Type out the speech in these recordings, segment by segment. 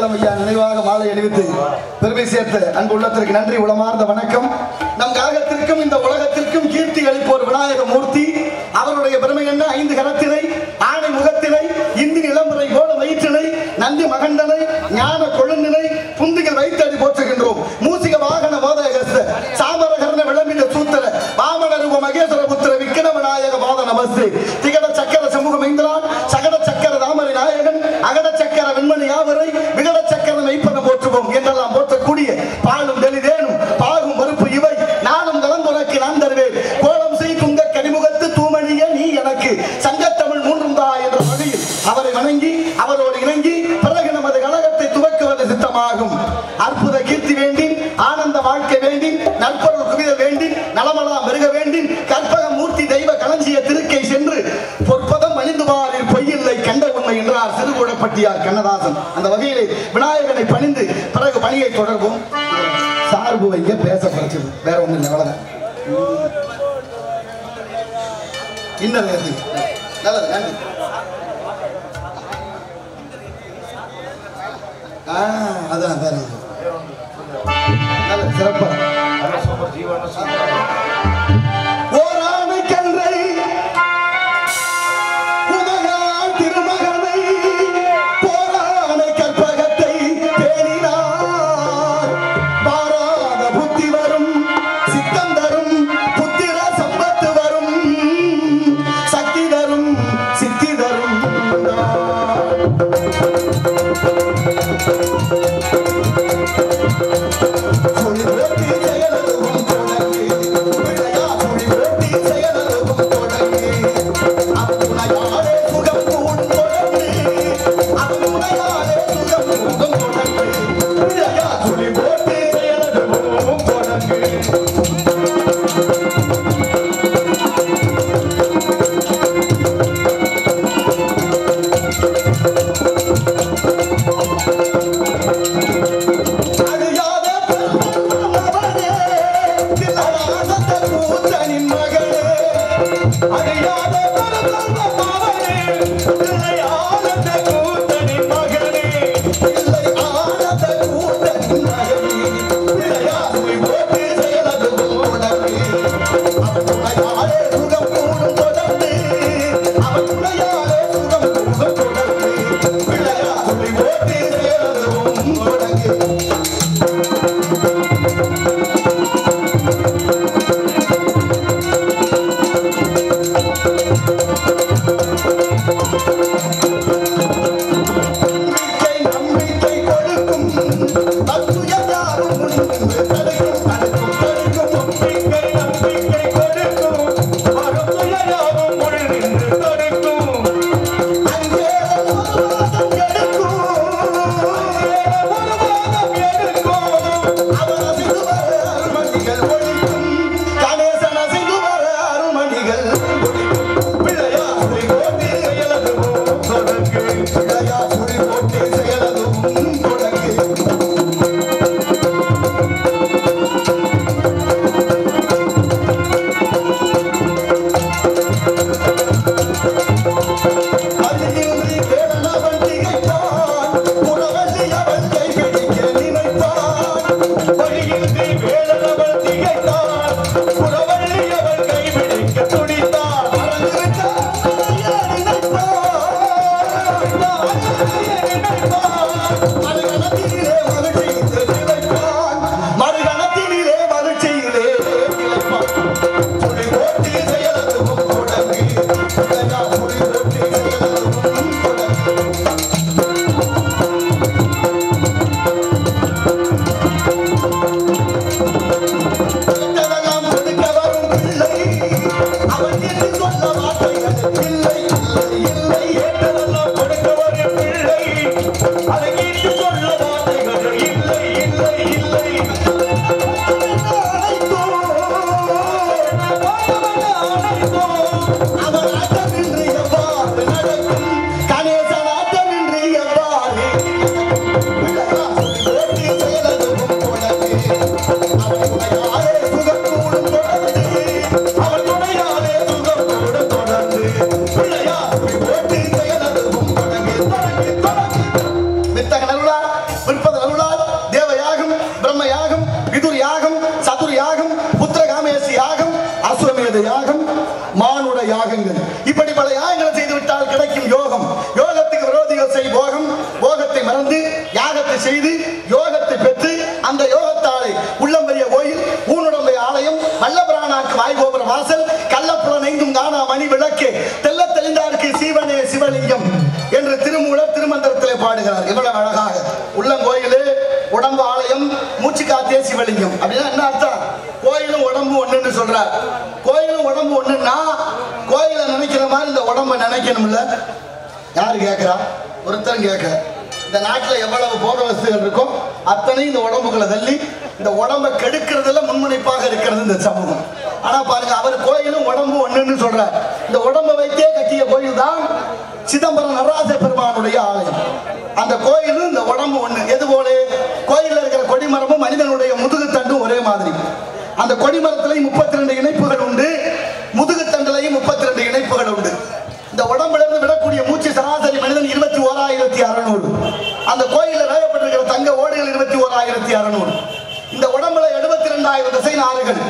அடைக்கலம் ஐயா நினைவாக மாலை அணிவித்து பெருமை சேர்த்த அன்பு உள்ளத்திற்கு நன்றி உளமார்ந்த வணக்கம். நம் காகத்திற்கும் இந்த உலகத்திற்கும் கீர்த்தி அளிப்போர் விநாயக மூர்த்தி. அவருடைய பெருமை என்ன? ஐந்து கரத்தினை ஆணை முகத்தினை இந்தி இளமுறை கோல வயிற்றினை நந்தி மகண்டனை ஞான கொழுந்தினை புந்திகள் வைத்தடி போற்றுகின்றோம். மூசிக வாகன மோதகஸ்த சாமரகர்ண விளம்பின சூத்திர வாமன ரூப மகேஸ்வர புத்திர விக்கிர விநாயக பாத நமஸ்து. திகட சக்கர சமூகம் ஐந்தலான் யாவரை விகட சக்கரம் வைப்பன போற்றுவோம் என்றெல்லாம் போற்றக்கூடிய பாலும் தெளிதேனும் பாகும் மறுப்பு இவை. நானும் கலந்துனக்கு நான் தருவேன். கோலம் செய் துங்க கனிமுகத்து தூமணிய நீ எனக்கு. சங்கத்தமிழ் மூன்றும் தா என்ற வகையில் அவரை வணங்கி அவரோடு இணங்கி பிறகு நமது கழகத்தை துவக்குவது சித்தமாகும். அற்புத கீர்த்தி வேண்டி ஆனந்த வாழ்க்கை வேண்டி நற்பொருள் குவித வேண்டி நலமலாம் பெருக வேண்டி கற்பக மூர்த்தி தெய்வ களஞ்சிய திருக்கை சென்று பொற்பதம் அணிந்துவாரில் பொய்யில்லை கண்ட உண்மை சிறுகூடப்பட்டியார் கண்ணதாசன். அந்த வகையிலே விநாயகனை பணிந்து பிறகு பணியை தொடர்போம் சார்பு வைக்க பேச குறைச்சது. வேற ஒண்ணும் இல்லை அவ்வளவுதான். இன்னும் நல்லது நன்றி. அதான் வேற ஒண்ணும் இல்லை. மனிதனுடைய முதுகு ஒரே மாதிரி. அந்த கொடிமரத்திலையும் முப்பத்தி ரெண்டு இணைப்புகள் உண்டு. முதுகு முப்பத்தி ரெண்டு இணைப்புகள் உண்டு. இந்த உடம்புல இருந்து விடக்கூடிய மூச்சு சராசரி மனிதன் இருபத்தி ஓராயிரத்தி அறுநூறு. அந்த கோயிலில் வேகப்பட்டிருக்கிற தங்க ஓடுகள் இருபத்தி ஓராயிரத்தி அறுநூறு. இந்த உடம்புல எழுபத்தி ரெண்டாயிரம் திசை நாறுகள்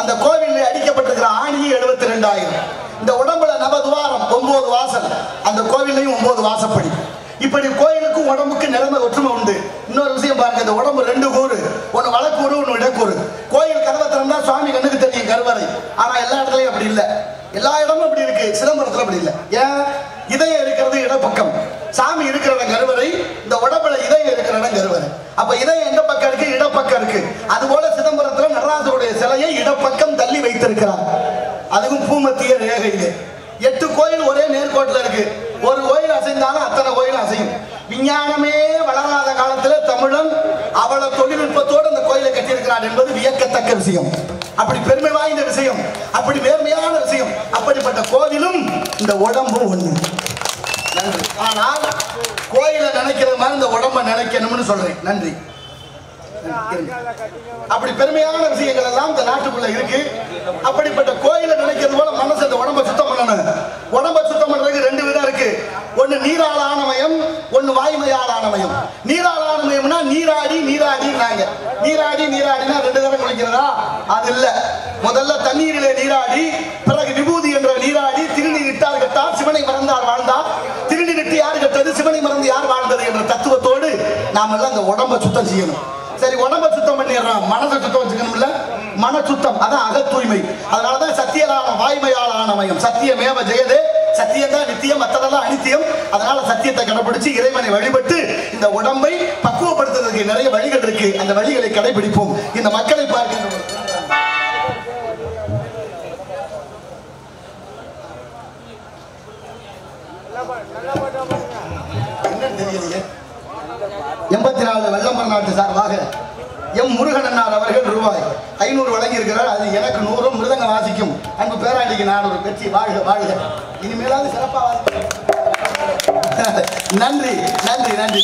அந்த கோவிலில் அடிக்கப்பட்டிருக்கிற ஆணியே எழுபத்தி ரெண்டாயிரம் இந்த உடம்புல நவதுவாரம் ஒன்பது வாசல். அந்த கோவிலையும் ஒன்பது வாசப்படி. இப்படி கோயிலுக்கும் உடம்புக்கு நிலைமை ஒற்றுமை உண்டு. இன்னொரு விஷயம் பாருங்க இந்த உடம்பு ரெண்டு கூறு. ஒன்னு வழக்கூறு ஒன்னு இடக்கூறு. கோயில் கதவை திறந்தா சுவாமி கண்ணுக்கு தெரியும் கருவறை. ஆனா எல்லா இடத்துலயும் அப்படி இல்லை. எல்லா இடமும் அப்படி இருக்கு. சிதம்பரத்துல அப்படி இல்லை. ஏன்? இதயம் இருக்கிறது இடப்பக்கம். சாமி இருக்கிற இடம் கருவறை இந்த உடம்புல இதயம் இருக்கிற இடம் கருவறை. அப்ப இதயம் எந்த பக்கம் இருக்கு? இடப்பக்கம் இருக்கு. அது போல சிதம்பரத்துல நடராசருடைய சிலையை இடப்பக்கம் தள்ளி வைத்திருக்கிறார். அதுவும் பூமத்திய ரேகையிலே. எட்டு கோயில் ஒரே நேர்கோட்டில் இருக்கு. ஒரு கோயில் அசைந்தாலும் அத்தனை கோயில் அசையும். விஞ்ஞானமே வளராத காலத்துல தமிழன் அவள தொழில்நுட்பத்தோடு அந்த கோயிலை கட்டியிருக்கிறான் என்பது வியக்கத்தக்க விஷயம். அப்படி பெருமை வாய்ந்த விஷயம். அப்படி மேன்மையான விஷயம். அப்படிப்பட்ட கோவிலும் இந்த உடம்பும் ஒண்ணு. நன்றி. ஆனால் கோயிலை நினைக்கிற மாதிரி இந்த உடம்ப நினைக்கணும்னு சொல்றேன். நன்றி. அப்படி பெருமையான விஷயங்கள் எல்லாம் இந்த நாட்டுக்குள்ள இருக்கு. அப்படிப்பட்ட கோயிலை நினைக்கிறது போல மனசு இந்த உடம்ப சுத்தம் பண்ணணும். உடம்ப சுத்தம் பண்றதுக்கு ரெண்டு விதம் இருக்கு. ஒண்ணு நீரால் ஆனமயம் ஒண்ணு வாய்மையால் ஆனமயம் நீரால் ஆனமயம்னா நீராடி நீராடினாங்க நீராடி நீராடினா ரெண்டு தரம் குளிக்கிறதா? அது இல்ல. முதல்ல தண்ணீரிலே நீராடி பிறகு விபூதி என்ற நீராடி திருநீர் இட்டார் கட்டார் சிவனை மறந்தார் வாழ்ந்தார் திருநீர் இட்டு யார் கட்டது சிவனை மறந்து யார் வாழ்ந்தது என்ற தத்துவத்தோடு நாம எல்லாம் இந்த உடம்ப சுத்தம் செய்யணும். சரி உடம்ப சுத்தம் பண்ணிடுறான் மனதை சுத்தம் வச்சுக்கணும்ல? மன சுத்தம் அதான் அக தூய்மை அதனாலதான் சத்தியலான வாய்மையால் ஆனமயம் சத்தியமேவ ஜெயதே. சத்தியம் தான் நித்தியம் மற்றதெல்லாம் அனித்தியம். அதனால சத்தியத்தை கடைபிடிச்சு இறைவனை வழிபட்டு இந்த உடம்பை பக்குவப்படுத்துறதுக்கு நிறைய வழிகள் இருக்கு. அந்த வழிகளை கடைபிடிப்போம் இந்த மக்களை பார்க்கின்ற ஒரு- என்னன்னு தெரியலையே எண்பத்தி நாலு வெள்ளம்பர நாட்டு சார்பாக எம் முருகன் அவர்கள் ரூபாய் ஐநூறு வழங்கி இருக்கிறார் அது எனக்கு நூறும் மிருதங்க வாசிக்கும். அன்பு பேராண்டிக்கு நானூறு. வெற்றி. வாழ்க வாழ்க. இனிமேலாவது சிறப்பா வாசிக்க நன்றி நன்றி நன்றி நன்றி.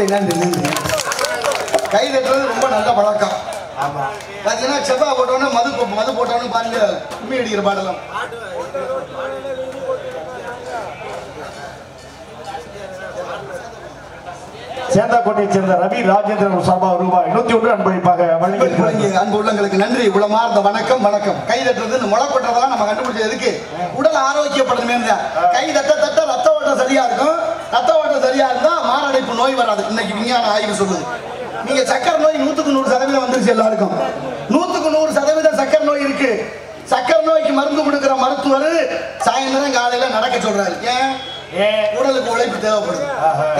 நன்றி நன்றி நன்றி கை தட்டுறது ரொம்ப நல்ல பழக்கம். செவ்வாய் போட்டோன்னே மது மது போட்டோன்னு பாருங்க கும்மி அடிக்கிற பாடலாம். சேந்தாக்கோட்டையைச் சேர்ந்த ரவி ராஜேந்திரன் சார்பாக ரூபாய் நூத்தி ஒன்று அன்பளிப்பாக வழங்கிய அன்பு உள்ளங்களுக்கு நன்றி. உளமார்ந்த வணக்கம் வணக்கம். கை தட்டுறது இந்த முளை கொட்டுறதெல்லாம் நம்ம கண்டுபிடிச்சது எதுக்கு? உடல் ஆரோக்கியப்படணுமே கை தட்ட தட்ட ரத்த ஓட்டம் சரியா இருக்கும். ரத்த ஓட்டம் சரியா இருந்தா மாரடைப்பு நோய் வராது. இன்னைக்கு விஞ்ஞான ஆய்வு சொல்லுது. நீங்க சக்கரை நோய் நூத்துக்கு நூறு சதவீதம் வந்துருச்சு எல்லாருக்கும். நூத்துக்கு நூறு சதவீதம் சக்கரை நோய் இருக்கு. சக்கரை நோய்க்கு மருந்து கொடுக்கிற மருத்துவர் சாயந்தரம் காலையில நடக்க சொல்றாரு. ஏன்? உடலுக்கு உழைப்பு தேவைப்படுது.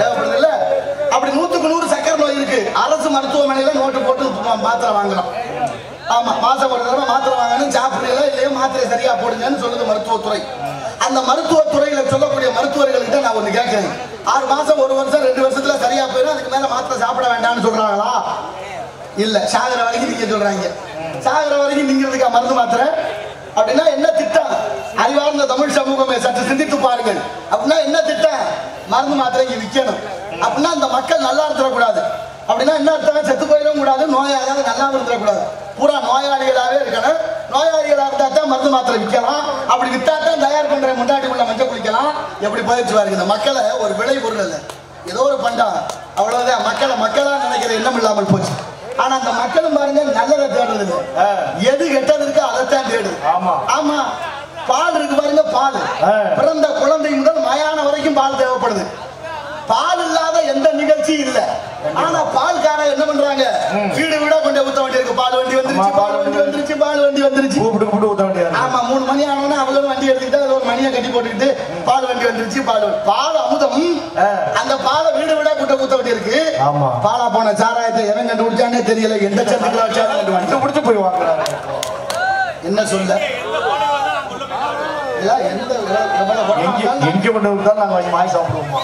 தேவைப்படுது இல்ல அப்படி நூத்துக்கு நூறு சக்கரை நோய் இருக்கு. அரசு மருத்துவமனையில நோட்டு போட்டு மாத்திரை வாங்குறோம் ஆமா மாசம் ஒரு தடவை மாத்திரை வாங்கணும். சாப்பிடல இல்லையோ மாத்திரை சரியா போடுங்கன்னு சொல்லுது மருத்துவத்துறை. அந்த மருத்துவ துறையில சொல்லக்கூடிய மருத்துவர்கள்கிட்ட நான் ஒண்ணு கேட்கிறேன் ஆறு மாசம் ஒரு வருஷம் ரெண்டு வருஷத்துல சரியா போயிடும் அதுக்கு மேல மாத்திரை சாப்பிட வேண்டாம்னு சொல்றாங்களா? இல்ல சாகர வரைக்கும் நீங்க சொல்றாங்க. சாகர வரைக்கும் நீங்கிறதுக்கா மருந்து மாத்திரை? அப்படின்னா என்ன திட்டம்? அறிவார்ந்த தமிழ் சமூகமே சற்று சிந்தித்து பாருங்கள். அப்படின்னா என்ன திட்டம்? மருந்து மாத்திரை இங்க விற்கணும் அப்படின்னா அந்த மக்கள் நல்லா இருந்துடக்கூடாது. அப்படின்னா என்ன அர்த்தம் செத்து போயிடவும் கூடாது நோயாளியாக நல்லா இருந்துடக்கூடாது. பூரா நோயாளிகளாவே இருக்கணும். நோயாளிகளா இருந்தா தான் மருந்து மாத்திரை விற்கலாம். அப்படி தான் தயார் பண்ற முன்னாடி உள்ள மஞ்சள் குளிக்கலாம் எப்படி போயிடுச்சு பாருங்க இந்த மக்களை ஒரு விளை பொருள் இல்லை ஏதோ ஒரு பண்டம் அவ்வளவுதான். மக்களை மக்களா நினைக்கிற எண்ணம் இல்லாமல் போச்சு. ஆனா அந்த மக்களும் பாருங்க நல்லதை தேடுறது இல்லை. எது கெட்டது இருக்கோ அதைத்தான் தேடுது. ஆமா. ஆமா. பால் இருக்கு பாருங்க பால். பிறந்த குழந்தை முதல் மயான வரைக்கும் பால் தேவைப்படுது. பால் இல்லாத எந்த நிகழ்ச்சியும் இல்ல. ஆனா பால்காரன் என்ன பண்றாங்க? வீடு வீடா கொண்டு ஊத்த வேண்டியிருக்கு. பால் வண்டி வந்துருச்சு பால் வண்டி வந்துருச்சு பால் வண்டி வந்துருச்சு. கூப்பிட்டு கூப்பிட்டு ஊத்த வேண்டியது ஆமா மூணு மணி ஆனோடனே அவங்களும் வண்டி எடுத்துக்கிட்டு அதுல ஒரு மணியை கட்டி போட்டுக்கிட்டு பால் வண்டி வந்துருச்சு பால் வண்டி. பால் அமுதம். அந்த பாலை வீடு வீடா கூட்ட ஊத்த வேண்டியிருக்கு. ஆமா. பாலா போன சாராயத்தை எவன் கண்டுபிடிச்சானே தெரியல. எந்த சத்துக்களை வச்சாலும் கண்டுபிடிச்சு கண்டுபிடிச்சு போய் வாங்குறாரு என்ன சொல்ல? எங்க கொண்டு வந்தாலும் நாங்க வாங்கி வாங்கி சாப்பிடுவோமா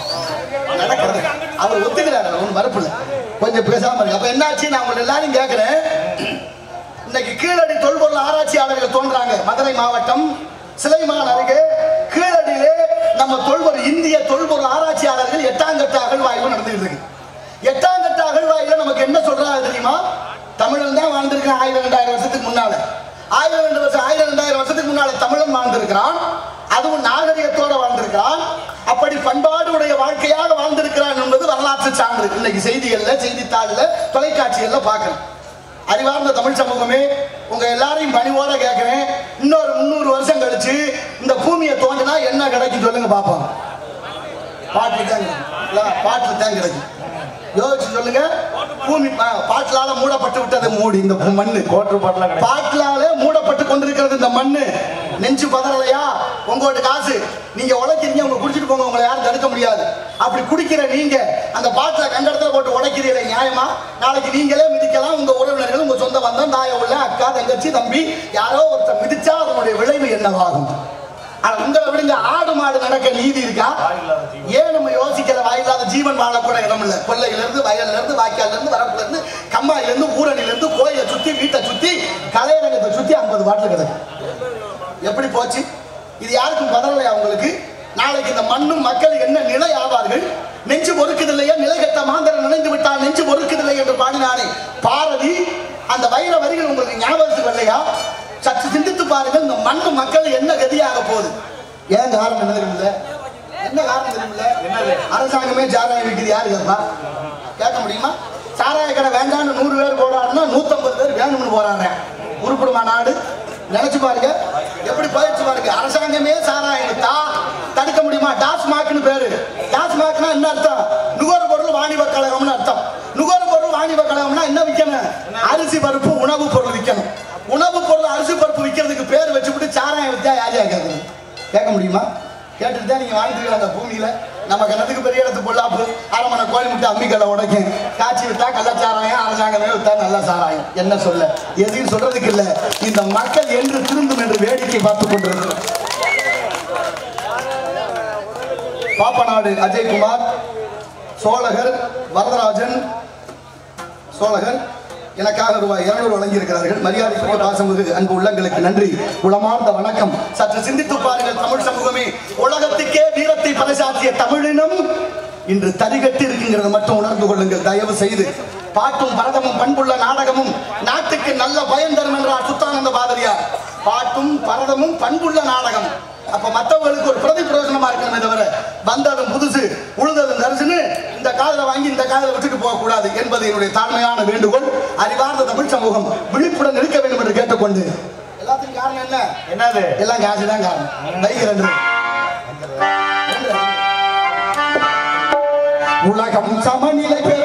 நடக்கிறது. அவர் ஒத்துக்கிறாரு ஒன்றும் மறுப்பு இல்லை கொஞ்சம் பேசாம இருக்கு அப்ப என்னாச்சு? நான் உங்களை எல்லாரும் கேட்கிறேன் இன்னைக்கு கீழடி தொல்பொருள் ஆராய்ச்சியாளர்கள் தோன்றாங்க. மதுரை மாவட்டம் சிலைமான் அருகே கீழடியிலே நம்ம தொல்பொருள் இந்திய தொல்பொருள் ஆராய்ச்சியாளர்கள் எட்டாங்கட்ட அகழ்வாய்வு நடந்துட்டு இருக்கு எட்டாங்கட்ட அகழ்வாய்வுல நமக்கு என்ன சொல்றாங்க தெரியுமா? தமிழன் தான் வாழ்ந்திருக்கான் ஆயிரம் ரெண்டாயிரம் வருஷத்துக்கு முன்னால. ஆயிரம் ரெண்டு வருஷம் ஆயிரம் ரெண்டாயிரம் வருஷத்துக்கு முன்னால தமிழன் வாழ்ந்திருக்கிறான். அதுவும் நாகரிகத்தோட வாழ்ந்திருக்கிறான். அப்படி பண்பாடுடைய வாழ்க்கையாக வாழ்ந்திருக்கிறான் என்பது வரலாற்று சான்று. இன்னைக்கு செய்திகள்ல செய்தித்தாள்ல தொலைக்காட்சிகள்ல பார்க்கணும் அறிவார்ந்த தமிழ் சமூகமே உங்க எல்லாரையும் பணிவோட கேட்கிறேன் இன்னொரு முந்நூறு வருஷம் கழிச்சு இந்த பூமியை தோண்டினா என்ன கிடைக்கும் சொல்லுங்க பாப்போம். பாட்டு தான் பாட்டு தான் கிடைக்கும். யோசிச்சு சொல்லுங்க. பூமி பாட்டிலால மூடப்பட்டு விட்டது மூடி இந்த மண்ணு. கோட்டு கிடையாது. பாட்டிலாலே மூடப்பட்டு கொண்டிருக்கிறது இந்த மண்ணு. நெஞ்சு பதறலையா? உங்களோட காசு. நீங்க உழைக்கிறீங்க உங்க குடிச்சிட்டு போங்க உங்களை யாரும் தடுக்க முடியாது. அப்படி குடிக்கிற நீங்க அந்த பாட்டில கண்ட இடத்துல போட்டு உடைக்கிறீங்க நியாயமா? நாளைக்கு நீங்களே மிதிக்கலாம் உங்க உறவினர்கள் உங்க சொந்த பந்தம் தாய உள்ள அக்கா தங்கச்சி தம்பி யாரோ ஒருத்தர் மிதிச்சா அதனுடைய விளைவு என்னவாகும்? ஆனா உங்களை விடுங்க ஆடு மாடு நடக்க நீதி இருக்கா. ஏன் நம்ம யோசிக்கிற வாயில்லாத ஜீவன் வாழக்கூட இடம் இல்ல. கொல்லையில இருந்து வயல்ல இருந்து வாய்க்கால்ல இருந்து வரப்புல இருந்து கம்மாயில இருந்து ஊரணில இருந்து கோயிலை சுத்தி வீட்டை சுத்தி கலையரங்கத்தை சுத்தி ஐம்பது பாட்டில் கிடக்கு. எப்படி போச்சு? இது யாருக்கும் பதறலையா உங்களுக்கு? நாளைக்கு இந்த மண்ணும் மக்கள் என்ன நிலை ஆவார்கள்? நெஞ்சு பொறுக்குதில்லையா? நிலை கட்ட மாந்தரன் நினைந்து விட்டால் நெஞ்சு பொறுக்குதில்லை என்று பாடினானே. பாரதி அந்த வைர வரிகள் உங்களுக்கு ஞாபகத்துக்கு வரலையா? சற்று சிந்தித்து பாருங்கள் இந்த மண்ணு மக்கள் என்ன கதியாக போகுது? ஏன் காரணம் என்ன தெரியுமில்ல? என்ன காரணம் தெரியுமில்ல? அரசாங்கமே சாராயம் விற்குது யாரு கேட்பா? கேட்க முடியுமா? சாராய கடை வேண்டாம்னு நூறு பேர் போராடுனா நூத்தம்பது பேர் வேணும்னு போராடுறேன். உருப்படுமா நாடு? நினைச்சு பாருங்க. எப்படி போயிடுச்சு பாருங்க. அரசாங்கமே சாராயம் வித்தா தடுக்க முடியுமா? டாஸ்மாக்னு பேரு. டாஸ்மாக்னா என்ன அர்த்தம்? நுகர்வு பொருள் வாணிப கழகம்னு அர்த்தம். நுகர்வு பொருள் வாணிப கழகம்னா என்ன விற்கணும் அரிசி பருப்பு உணவு பொருள் விற்கணும் உணவு பொருள் அரிசி பருப்பு விற்கிறதுக்கு பேர் வச்சுக்கிட்டு சாராயம் வித்தா யாரையா கேட்குது? கேட்க முடியுமா? கேட்டுட்டு தான் நீங்க வாழ்ந்துருக்கீங்க அந்த பூமியில. நம்ம கணத்துக்கு பெரிய இடத்து பொல்லாப்பு அரமனை கோழி முட்டை அம்மிக்கல்ல உடைக்கும். காய்ச்சி விட்டா கள்ளச்சாராயம் அரசாங்கமே விட்டா நல்ல சாராயம். என்ன சொல்ல? எதையும் சொல்றதுக்கு இல்ல. இந்த மக்கள் என்று திருந்தும் என்று வேடிக்கை பார்த்து கொண்டிருக்கிறோம். பாப்பநாடு அஜய்குமார் சோழகர் வரதராஜன் சோழகர் எனக்காக ரூபாய் இருநூறு வழங்கியிருக்கிறார்கள். மரியாதைக்குரிய பாசமிகு அன்பு உள்ளங்களுக்கு நன்றி. உளமார்ந்த வணக்கம். சற்று சிந்தித்து பாருங்கள் தமிழ் சமூகமே. உலகத்துக்கே வீரத்தை பறைசாற்றிய தமிழினம் இன்று தரிகட்டு இருக்குங்கிறத மட்டும் உணர்ந்து கொள்ளுங்கள். தயவு செய்து பாட்டும் பரதமும் பண்புள்ள நாடகமும் நாட்டுக்கு நல்ல பயன் தரும் என்றார் சுத்தானந்த பாதிரியார். பாட்டும் பரதமும் பண்புள்ள நாடகம். அப்ப மத்தவங்களுக்கு ஒரு பிரதி பிரயோஜனமா இருக்கணுமே தவிர வந்ததும் புதுசு உழுததும் தரிசுன்னு இந்த காதல வாங்கி இந்த காதல விட்டுட்டு போக கூடாது என்பது என்னுடைய தாழ்மையான வேண்டுகோள். அறிவார்ந்த தமிழ் சமூகம் விழிப்புடன் இருக்க வேண்டும் என்று கேட்டுக்கொண்டு. எல்லாத்துக்கும் காரணம் என்ன? என்னது? எல்லாம் காசு தான் காரணம் பைக் ரெண்டு. உலகம் சமநிலை பெற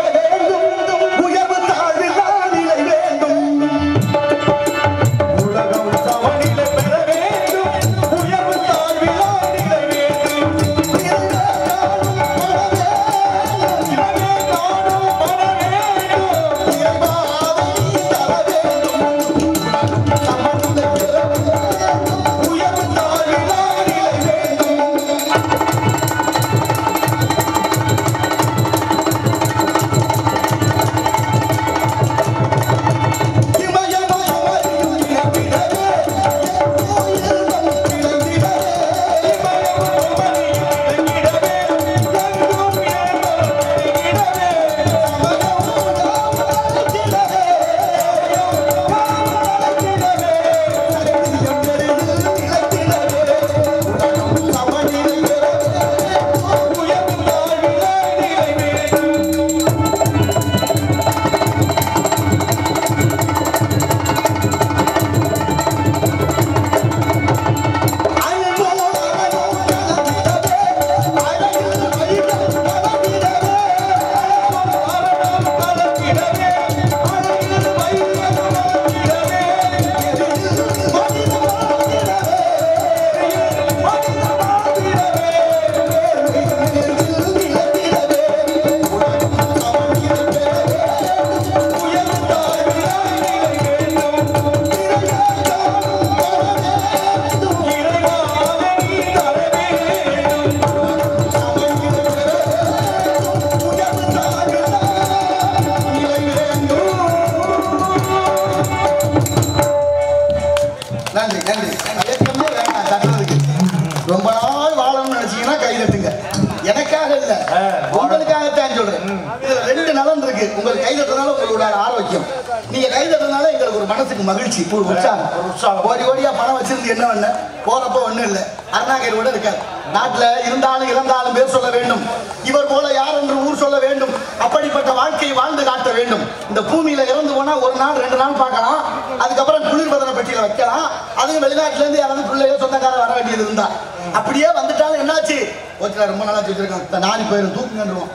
வச்சிருக்கான் தூக்குங்கன்றுவோம்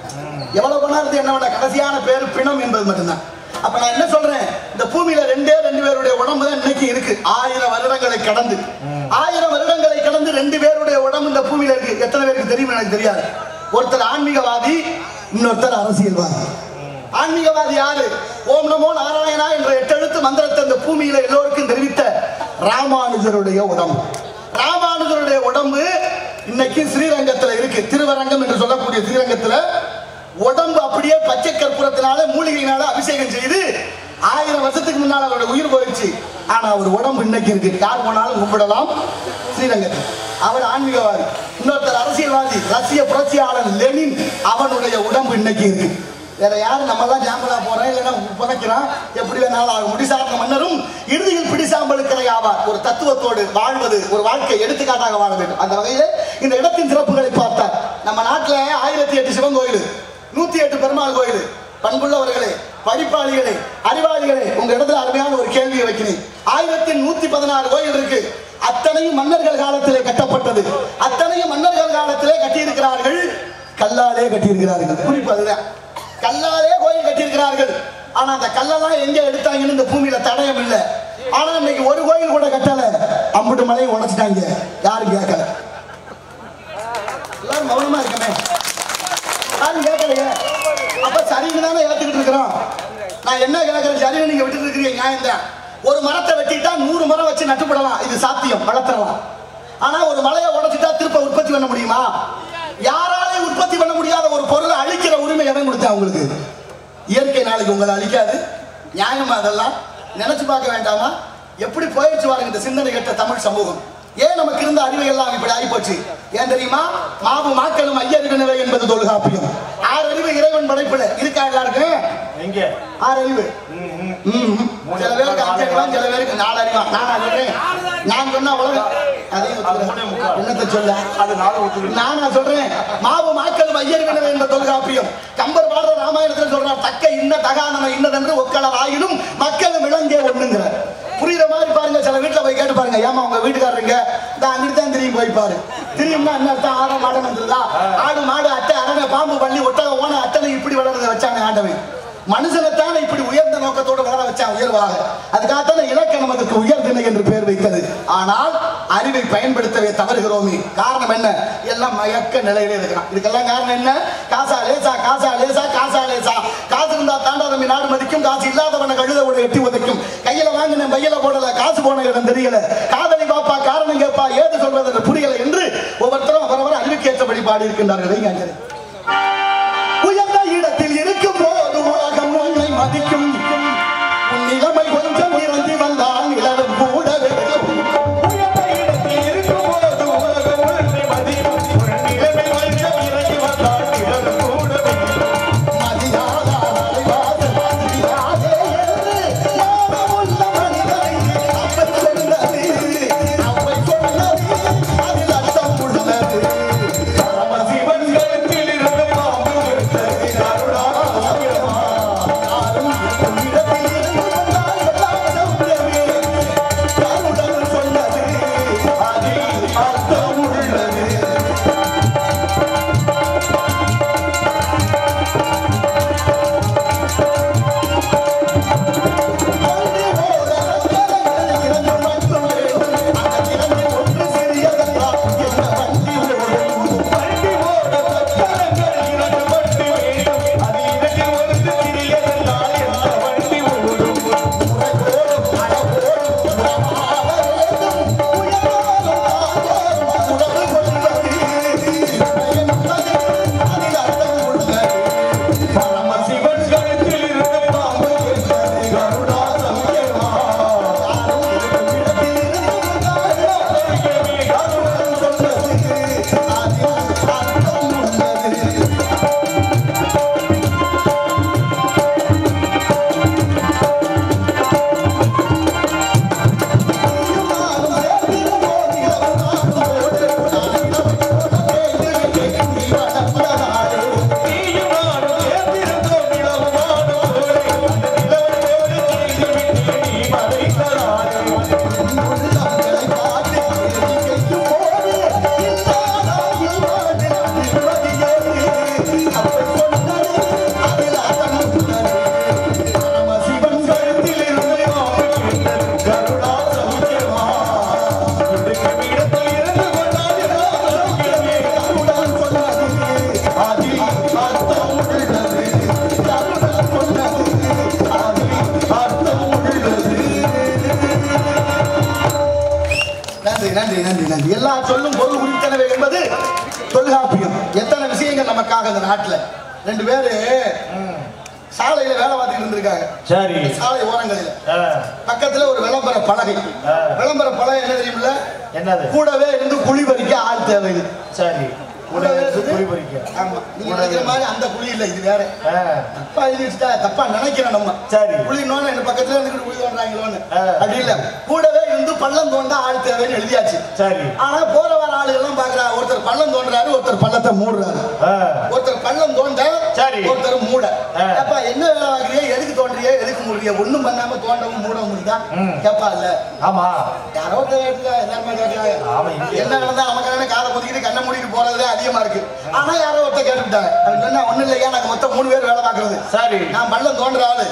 எவ்வளவு கொண்டா இருந்து என்ன பண்ண கடைசியான பேர் பிணம் என்பது மட்டும்தான். அப்ப நான் என்ன சொல்றேன்? இந்த பூமியில ரெண்டே ரெண்டு பேருடைய உடம்பு தான் இன்னைக்கு இருக்கு. ஆயிரம் வருடங்களை கடந்து. ஆயிரம் வருடங்களை கடந்து ரெண்டு பேருடைய உடம்பு இந்த பூமியில இருக்கு. எத்தனை பேருக்கு தெரியும் எனக்கு தெரியாது. ஒருத்தர் ஆன்மீகவாதி இன்னொருத்தர் அரசியல்வாதி. ஆன்மீகவாதி யாரு? ஓம் நமோ நாராயணா என்ற எட்டெழுத்து மந்திரத்தை இந்த பூமியில எல்லோருக்கும் தெரிவித்த ராமானுஜருடைய உடம்பு. ராமானுஜருடைய உடம்பு இன்னைக்கு ஸ்ரீரங்கத்துல இருக்கு. திருவரங்கம் என்று சொல்லக்கூடிய ஸ்ரீரங்கத்துல உடம்பு அப்படியே பச்சை கற்பூரத்தினால மூலிகையினால அபிஷேகம் செய்து ஆயிரம் வருஷத்துக்கு முன்னால் அவருடைய உயிர் போயிடுச்சு. ஆனா அவர் உடம்பு இன்னைக்கு இருக்கு. யார் போனாலும் கும்பிடலாம். ஸ்ரீரங்கத்தில். அவர் ஆன்மீகவாதி. இன்னொருத்தர் அரசியல்வாதி. ரஷ்ய புரட்சியாளர் லெனின். அவனுடைய உடம்பு இன்னைக்கு இருக்கு. வேற யாரு நம்ம தான் ஜாம்பலா போறோம் இல்லைன்னா புதைக்கிறான் எப்படி வேணாலும் ஆகும். முடிசார்ந்த மன்னரும் இறுதியில் பிடிசாம்பலுக்கிறை ஆவார் ஒரு தத்துவத்தோடு வாழ்வது ஒரு வாழ்க்கை எடுத்துக்காட்டாக வாழ வேண்டும் அந்த வகையில் இந்த இடத்தின் சிறப்புகளை பார்த்தார். நம்ம நாட்டில் ஆயிரத்தி எட்டு சிவன் கோயில் நூத்தி எட்டு பெருமாள் கோயில். பண்புள்ளவர்களே படிப்பாளிகளே அறிவாளிகளே உங்க இடத்துல அருமையான ஒரு கேள்வியை வைக்கிறேன். ஆயிரத்தி நூத்தி பதினாறு கோயில் இருக்கு. அத்தனையும் மன்னர்கள் காலத்திலே கட்டப்பட்டது. அத்தனையும் மன்னர்கள் காலத்திலே கட்டியிருக்கிறார்கள். கல்லாலே கட்டியிருக்கிறார்கள். குறிப்பு அதுதான். கல்லாலே கோயில் கட்டியிருக்கிறார்கள். ஆனா அந்த கல்லெல்லாம் எங்க எடுத்தாங்கன்னு இந்த பூமியில தடயம் இல்லை. ஆனா இன்னைக்கு ஒரு கோயில் கூட கட்டல. அம்புட்டு மலையை உடைச்சிட்டாங்க. யாரும் கேட்கல. எல்லாரும் மௌனமா இருக்கமே. யாரும் கேட்கலையே? அப்ப சரின்னு தானே ஏத்துக்கிட்டு இருக்கிறோம். நான் என்ன கேட்கறேன்? சரின்னு நீங்க விட்டுட்டு இருக்கிறீங்க நியாயம் தான். ஒரு மரத்தை வெட்டிட்டா நூறு மரம் வச்சு நட்டுப்படலாம். இது சாத்தியம். வளர்த்தரலாம் ஆனா ஒரு மலையை உடைச்சிட்டா திருப்ப உற்பத்தி பண்ண முடியுமா? யாராலையும் உற்பத்தி பண்ண முடியாத ஒரு பொருளை அழிக்கிற உரிமை எவன் கொடுத்தா உங்களுக்கு? இயற்கை நாளைக்கு உங்களை அழிக்காது. நியாயமா அதெல்லாம்? நினைச்சு பார்க்க வேண்டாமா? எப்படி போயிடுச்சு பாருங்க இந்த சிந்தனை கெட்ட தமிழ் சமூகம். ஏன் நமக்கு இருந்த அறிவை எல்லாம் இப்படி ஆகி போச்சு ஏன் தெரியுமா? மாவு மாக்களும் ஐயறிவினவை என்பது தொல்காப்பியம். ஆறு அறிவு இறைவன் படைப்புல இருக்கா எல்லாருக்கும்? எங்க? ஆறு அறிவு. சில பேருக்கு அஞ்சு அறிவான் சில பேருக்கு நாலு அறிவான் நான் நான் சொன்னா உலகம். என்னத்தை சொல்ல? நானா சொல்றேன். மாவு மாக்கள் ஐயர்வினவை என்ற தொல்காப்பியம்? கம்பர் பாடுற ராமாயணத்துல சொல்றார் தக்க இன்ன தகானன இன்னதென்று ஒக்களர் ஆயினும் மக்கள் விளங்கே ஒண்ணுங்கிறார். புரியுற மாதிரி பாருங்க சில வீட்டுல போய் கேட்டு பாருங்க ஏமா உங்க வீட்டுக்காரருங்க இந்த அங்கிட்டு தான் தெரியும் போய் பாரு. தெரியும்னா என்ன அர்த்தம்? ஆட மாடம் வந்துருதா? ஆடு மாடு அட்டை அரணை பாம்பு பள்ளி ஒட்டக ஓன அத்தனை இப்படி வளர்றத வச்சாங்க ஆண்டவன். மனுஷனைத்தானே இப்படி உயர்ந்த நோக்கத்தோடு வளர வச்சா உயர்வாக? அதுக்காகத்தானே இலக்கணம் அதுக்கு உயர்திணை என்று பெயர் வைத்தது. ஆனால் அறிவை பயன்படுத்தவே தவறுகிறோமே. காரணம் என்ன? எல்லாம் மயக்க நிலையில இருக்கிறான். இதுக்கெல்லாம் காரணம் என்ன? காசா லேசா காசா லேசா காசா லேசா. காசு இருந்தா தாண்டா நம்ம நாடு மதிக்கும். காசு இல்லாதவனை கழுத கூட எட்டி உதைக்கும். கையில வாங்கின பையில போடல காசு போன இடம் தெரியல. காதலி பாப்பா காரணம் கேப்பா ஏது சொல்வது புரியல என்று ஒவ்வொருத்தரும் அவரவர் அறிவுக்கேற்றபடி பாடி இருக்கின்றார்கள் உலகம் உன்னை மதிக்கும் தோன்றாரு ஒருத்தர் பள்ளத்தை மூடுறாரு. ஒருத்தர் பள்ளம் தோண்ட சரி. ஒருத்தர் மூட. அப்பா என்ன வேலை வாங்குறிய எதுக்கு தோன்றிய? எதுக்கு மூடுறிய? ஒண்ணும் பண்ணாம தோண்டவும் மூடவும் முடியுதா. கேப்பா இல்ல. ஆமா. யாரோ எல்லாருமே கேட்கறாங்க. என்ன நடந்தா நமக்கு என்ன காதை குத்திக்கிட்டு கண்ணை மூடிட்டு போறது அதிகமா இருக்கு. ஆனா யாரோ ஒருத்தர் கேட்டுட்டாங்க அவன் சொன்னா ஒண்ணு இல்லையா நாங்க மொத்தம் மூணு பேர் வேலை பாக்குறது சரி. நான் பள்ளம் தோன்ற ஆளு.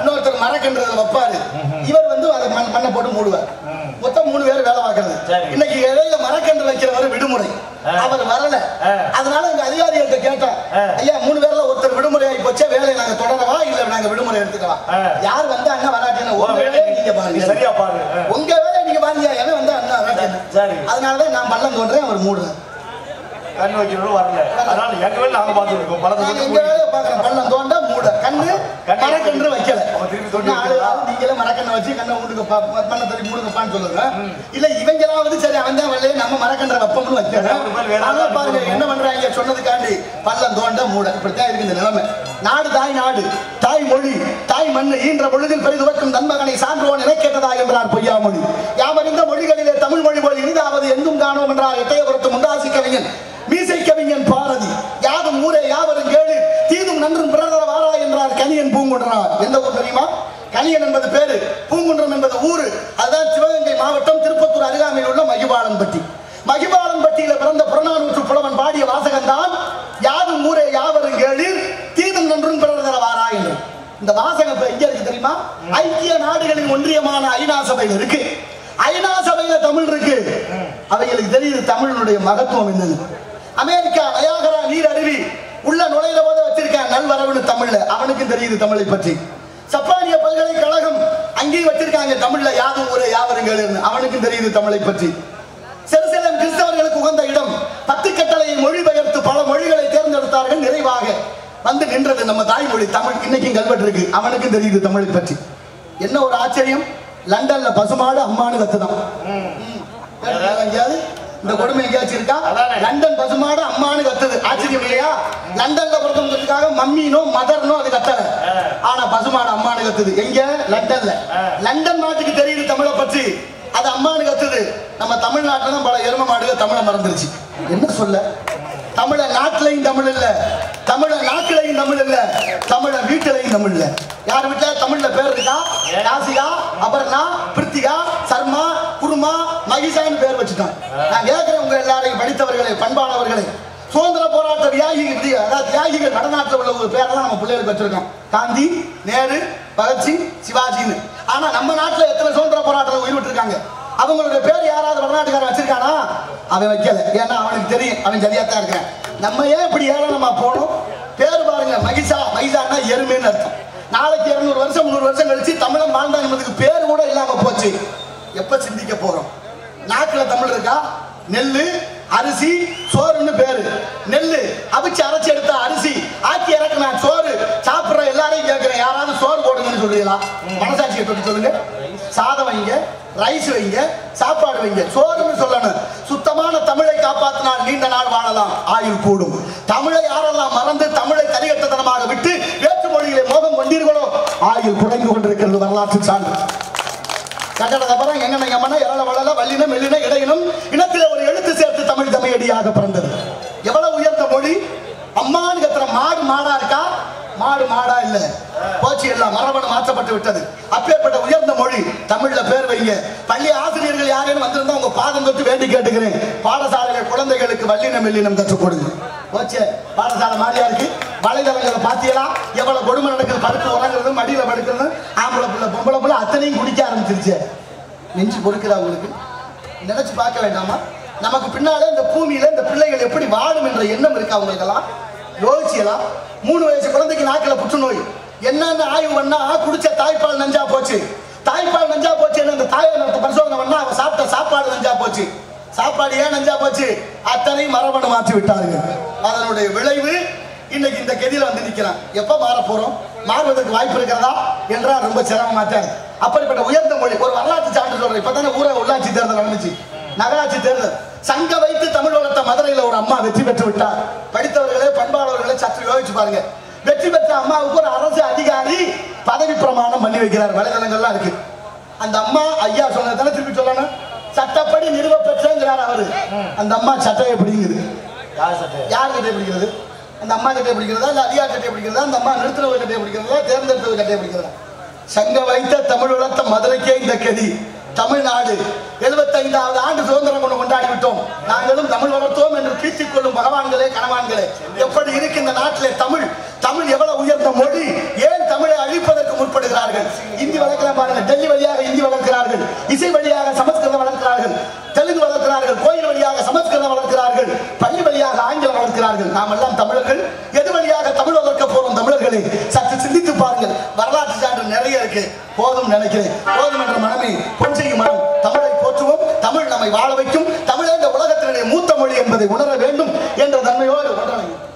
இன்னொருத்தர் மரக்கன்றதுல வைப்பாரு. இவர் அதை மண் மண்ணை போட்டு மூடுவார். மொத்தம் மூணு பேர் வேலை பார்க்கறது. இன்னைக்கு இடையில மரக்கன்று வைக்கிறவர் விடுமுறை. அவர் வரல. அதனால எங்க அதிகாரிகள்ட்ட கேட்டோம் ஆ. ஐயா மூணு பேர்ல ஒருத்தர் விடுமுறை ஆகி போச்சே வேலையை நாங்க தொடரவா? இல்ல நாங்க விடுமுறை எடுத்துக்கவா? ஆ. யார் வந்தா அண்ணா வராட்டின்னு உங்க வேலை வேலையை நீங்க பாருங்க. சரியா பாரு ஆ, உங்க வேலையை நீங்க பாருங்க. எவன் வந்தா அண்ணா வராட்டின்னு. சரி. அதனாலதான் நான் பள்ளம் தோன்றேன் அவர் மூடுறேன் கண் வைக்கிறவரும் வரல. அதனால எங்க வேலை நாங்க பார்த்துருக்கோம். எங்க பள்ளம் தோண்ட மூட. கண்ணு கண்ணு வைக்கல. அவன் திருப்பி தோண்டி ஆளு ஆளு நீங்களே மரக்கண்ணை வச்சு கண்ணை மூடுங்கப்பா மண்ணை தள்ளி மூடுங்கப்பான்னு சொல்லுங்க. இல்ல இவங்களாவது சரி அவன் தான் வரலையே நம்ம வெப்பம்னு பாருங்க. என்ன பண்றாங்க? சொன்னதுக்காண்டி பள்ளம் தோண்ட மூட. இப்படித்தான் இருக்கு இந்த நிலைமை. நாடு தாய் நாடு தாய் மொழி தாய் மண்ணு ஈன்ற பொழுதில் பெரிதுவக்கும் தன்மகனை சான்றோன் என கேட்டதா என்றார் பொய்யாமொழி. யாவறிந்த மொழிகளிலே தமிழ் மொழி போல் இனிதாவது எங்கும் காணோம் என்றார் எட்டயபுரத்து முண்டாசி கவிஞன் மீசை கவிஞன் பாரதி. யாதும் ஊரே யாவரும் கேளு தீதும் நன்றும் பிறதர வாரா கனியன் பூங்குன்றார் எந்த ஊர் தெரியுமா? கனியன் என்பது பேரு. பூங்குன்றம் என்பது ஊரு. அதுதான் சிவகங்கை மாவட்டம் திருப்பத்தூர் அருகாமையில் உள்ள மகிபாலன்பட்டி மகிபாலன்பட்டியில பிறந்த புறநானூற்று புலவன் பாடிய வாசகம்தான் யாதும் ஊரே யாவரும் கேளீர் தீதும் நன்றும் பிறர் தரவாரா என்று. இந்த வாசகம் எங்க இருக்கு தெரியுமா? ஐக்கிய நாடுகளின் ஒன்றியமான ஐநா சபையில் இருக்கு. ஐநா சபையில தமிழ் இருக்கு. அவைகளுக்கு தெரியுது தமிழனுடைய மகத்துவம் என்னது. அமெரிக்கா நயாகரா நீர் அருவி. உள்ள நுழையிற போது வச்சிருக்கான். நல்வரவுன்னு தமிழ்ல. அவனுக்கும் தெரியுது தமிழை பற்றி. சப்பானிய பல்கலைக்கழகம் அங்கேயும் வச்சிருக்காங்க தமிழ்ல. யாதும் ஊரே யாவருங்கள் அவனுக்கும் தெரியுது தமிழை பற்றி. செருசலேம் கிறிஸ்தவர்களுக்கு உகந்த இடம். பத்து கட்டளையை மொழிபெயர்த்து பல மொழிகளை தேர்ந்தெடுத்தார்கள். நிறைவாக வந்து நின்றது நம்ம தாய்மொழி. தமிழ் இன்னைக்கும் கல்வெட்டு அவனுக்கும் தெரியுது தமிழை பற்றி. என்ன ஒரு ஆச்சரியம்? லண்டன்ல பசுமாடு அம்மானு கத்துதான். எங்கேயாவது இந்த கொடுமை எங்கேயாச்சும் இருக்கா. லண்டன் பசுமாடு அம்மானு கத்துது. ஆச்சரியம் இல்லையா? லண்டன்ல பிறந்தவங்களுக்காக மம்மினோ மதர்னோ அது கத்தல. ஆனா பசுமாடு அம்மானு கத்துது. எங்க? லண்டன்ல. லண்டன் நாட்டுக்கு தெரியுது தமிழை பற்றி. அது அம்மானு கத்துது. நம்ம தமிழ்நாட்டுல தான் பல எரும மாடுகள் தமிழை மறந்துருச்சு. என்ன சொல்ல? தமிழ நாட்டிலையும் தமிழ் இல்ல. தமிழ நாட்டிலையும் தமிழ் இல்ல. தமிழ வீட்டிலையும் தமிழ் இல்ல. யார் வீட்டுல தமிழ்ல பேர் இருக்கா? ராசிகா அபர்ணா பிரித்திகா சர்மா குருமா மகிஷான்னு பேர் வச்சுட்டான். நான் கேட்கிறேன் உங்க எல்லாரையும் படித்தவர்களே பண்பானவர்களே. சுதந்திர போராட்ட தியாகிகள் அதாவது தியாகிகள் வடநாட்டில் உள்ள ஒரு பேரெல்லாம் நம்ம பிள்ளைகளுக்கு வச்சிருக்கோம். காந்தி நேரு பகத்சிங் சிவாஜின்னு. ஆனா நம்ம நாட்டில் எத்தனை சுதந்திர போராட்டத்தில் உயிர் விட்டுருக்காங்க அவங்களுடைய பேர் யாராவது வடநாட்டுக்காரன் வச்சிருக்கானா? அவன் வைக்கல. ஏன்னா அவனுக்கு தெரியும். அவன் சரியா தான் இருக்கிறான் நம்ம ஏன் இப்படி ஏழனமா போனோம்? பேர் பாருங்க மகிஷா மகிஷான்னா எருமைன்னு அர்த்தம். நாளைக்கு இருநூறு வருஷம் முந்நூறு வருஷம் கழிச்சு தமிழன் வாழ்ந்தான் என்பதுக்கு பேர் கூட இல்லாம போச்சு. எப்ப சிந்திக்க போறோம்? நாக்குல தமிழ் இருக்கா? நெல்லு அரிசி சோறுன்னு பேரு. நெல்லு அவிச்சு அரைச்சு எடுத்த அரிசி. ஆக்கி இறக்குனா சோறு. சாப்பிடுற எல்லாரையும் கேட்கிறேன். யாராவது சோறு போடுங்கன்னு சொல்றீங்களா? மனசாட்சியை தொட்டு சொல்லுங்க. சாதம் வைங்க. ரைஸ் வைங்க சாப்பாடு வைங்க. சோறுன்னு சொல்லணும். சுத்தமான தமிழை காப்பாற்றினால் நீண்ட நாள் வாழலாம். ஆயுள் கூடும். தமிழை யாரெல்லாம் மறந்து தமிழை தனிகட்டத்தனமாக விட்டு வேற்று மொழிகளை மோகம் கொண்டீர்களோ ஆயுள் குறைந்து கொண்டிருக்கிறது வரலாற்று சான்று. கட்டடத்தை எங்கன எம்மன எரள வளல வல்லின மெல்லின இடையினும் இனத்தில் ஒரு எழுத்து சேர்த்து தமிழ் தமிழடியாக பிறந்தது. எவ்வளவு உயர்ந்த மொழி? அம்மான்னு கத்துற மாடு மாடா இருக்கா? மாடு மாடா இல்ல. போச்சு எல்லாம் மரபணு மாற்றப்பட்டு விட்டது. அப்பேற்பட்ட உயர்ந்த மொழி தமிழ்ல பேர் வைங்க. பள்ளி ஆசிரியர்கள் யாரேனும் வந்திருந்தா உங்க பாதம் தொட்டு வேண்டி கேட்டுக்கிறேன். பாடசாலையில குழந்தைகளுக்கு வல்லினம் வெள்ளினம் கற்றுக் கொடுங்க. போச்சே பாடசாலை மாதிரியா இருக்கு? வலைதளங்களை பாத்தீங்களா எவ்வளவு கொடுமை நடக்குது? படுத்து உறங்குறது மடியில படுக்கிறது ஆம்பளை பிள்ளை பொம்பளை பிள்ளை அத்தனையும் குடிக்க ஆரம்பிச்சிருச்சு. நெஞ்சு கொடுக்குதா உங்களுக்கு? நினைச்சு பார்க்க வேண்டாமா? நமக்கு பின்னாலே இந்த பூமியில இந்த பிள்ளைகள் எப்படி வாழும் என்ற எண்ணம் இருக்கா அவங்களுக்கெல்லாம் யோசிச்சலாம் மூணு வயசு குழந்தைக்கு நாக்கில் புற்றுநோய். என்னென்ன ஆய்வு பண்ணா குடிச்ச தாய்ப்பால் நஞ்சா போச்சு? தாய்ப்பால் நஞ்சா போச்சு அந்த தாயை பரிசோதனை பண்ணா அவன் சாப்பிட்ட சாப்பாடு நஞ்சா போச்சு. சாப்பாடு ஏன் நஞ்சா போச்சு? அத்தனை மரபணு மாற்றி விட்டார்கள் அதனுடைய விளைவு இன்னைக்கு இந்த கெதியில வந்து நிற்கிறான் எப்ப மாற போறோம்? மாறுவதற்கு வாய்ப்பு இருக்கிறதா? என்றால் ரொம்ப சிரமமாத்தான். அப்படிப்பட்ட உயர்ந்த மொழி ஒரு வரலாற்று சான்று சொல்றேன். இப்பதானே ஊரக உள்ளாட்சி தேர்தல் நடந்துச்சு. நகராட்சி தேர்தல். சங்க வைத்து தமிழ் வளர்த்த மதுரையில ஒரு அம்மா வெற்றி பெற்று விட்டார். படித்தவர்களே பண்பாளர்களே சற்று யோசிச்சு பாருங்க. வெற்றி பெற்ற அம்மாவுக்கு ஒரு அரசு அதிகாரி பதவி பிரமாணம் பண்ணி வைக்கிறார். வலைதளங்கள்லாம் இருக்கு. அந்த அம்மா ஐயா சொன்னதானே திருப்பி சொல்லணும்? சட்டப்படி நிறுவ பெற்றேங்கிறார் அவரு. அந்த அம்மா சட்டையை பிடிங்குது யார் கட்டையை பிடிக்கிறது? அந்த அம்மா கட்டையை பிடிக்கிறதா? இல்ல அதிகாரி கட்டையை பிடிக்கிறதா? அந்த அம்மா நிறுத்தினவர் கட்டையை பிடிக்கிறதா? தேர்ந்தெடுத்தவர் கட்டையை பிடிக்கிறதா? சங்க வைத்த தமிழ் வளர்த்த மதுரைக்கே இந்த கதி. தமிழ்நாடு. 75வது ஆண்டு சுதந்திரம் கொண்டு கொண்டாடி விட்டோம் நாங்களும் தமிழ் வளர்த்தோம் என்று பீத்திக் கொள்ளும் பகவான்களே கணவான்களே எப்படி இருக்கின்ற நாட்டிலே தமிழ் தமிழ் எவ்வளவு உயர்ந்த மொழி ஏன் தமிழை அழிப்பதற்கு முற்படுகிறார்கள்? இந்தி வளர்க்கலாம் பாருங்க டெல்லி வழியாக இந்தி வளர்க்கிறார்கள் இசை வழியாக சமஸ்கிருதம் வளர்க்கிறார்கள் தெலுங்கு வளர்க்கிறார்கள் கோயில் வழியாக சமஸ்கிருதம் வளர்க்கிறார்கள் பள்ளி வழியாக ஆங்கிலம் வளர்க்கிறார்கள். நாம் எல்லாம் தமிழர்கள் எது வழியாக தமிழ் வளர்க்க போறோம் தமிழர்களே? சற்று சிந்தித்து பாருங்கள் வரலாற்று சான்று நிறைய இருக்கு. போதும் நினைக்கிறேன். போதும் என்ற மனமே கொஞ்சையும் மனம். தமிழை போற்றுவோம். தமிழ் நம்மை வாழ வைக்கும். தமிழே இந்த உலகத்தினுடைய மூத்த மொழி என்பதை உணர வேண்டும் என்ற தன்மையோடு உணரணும்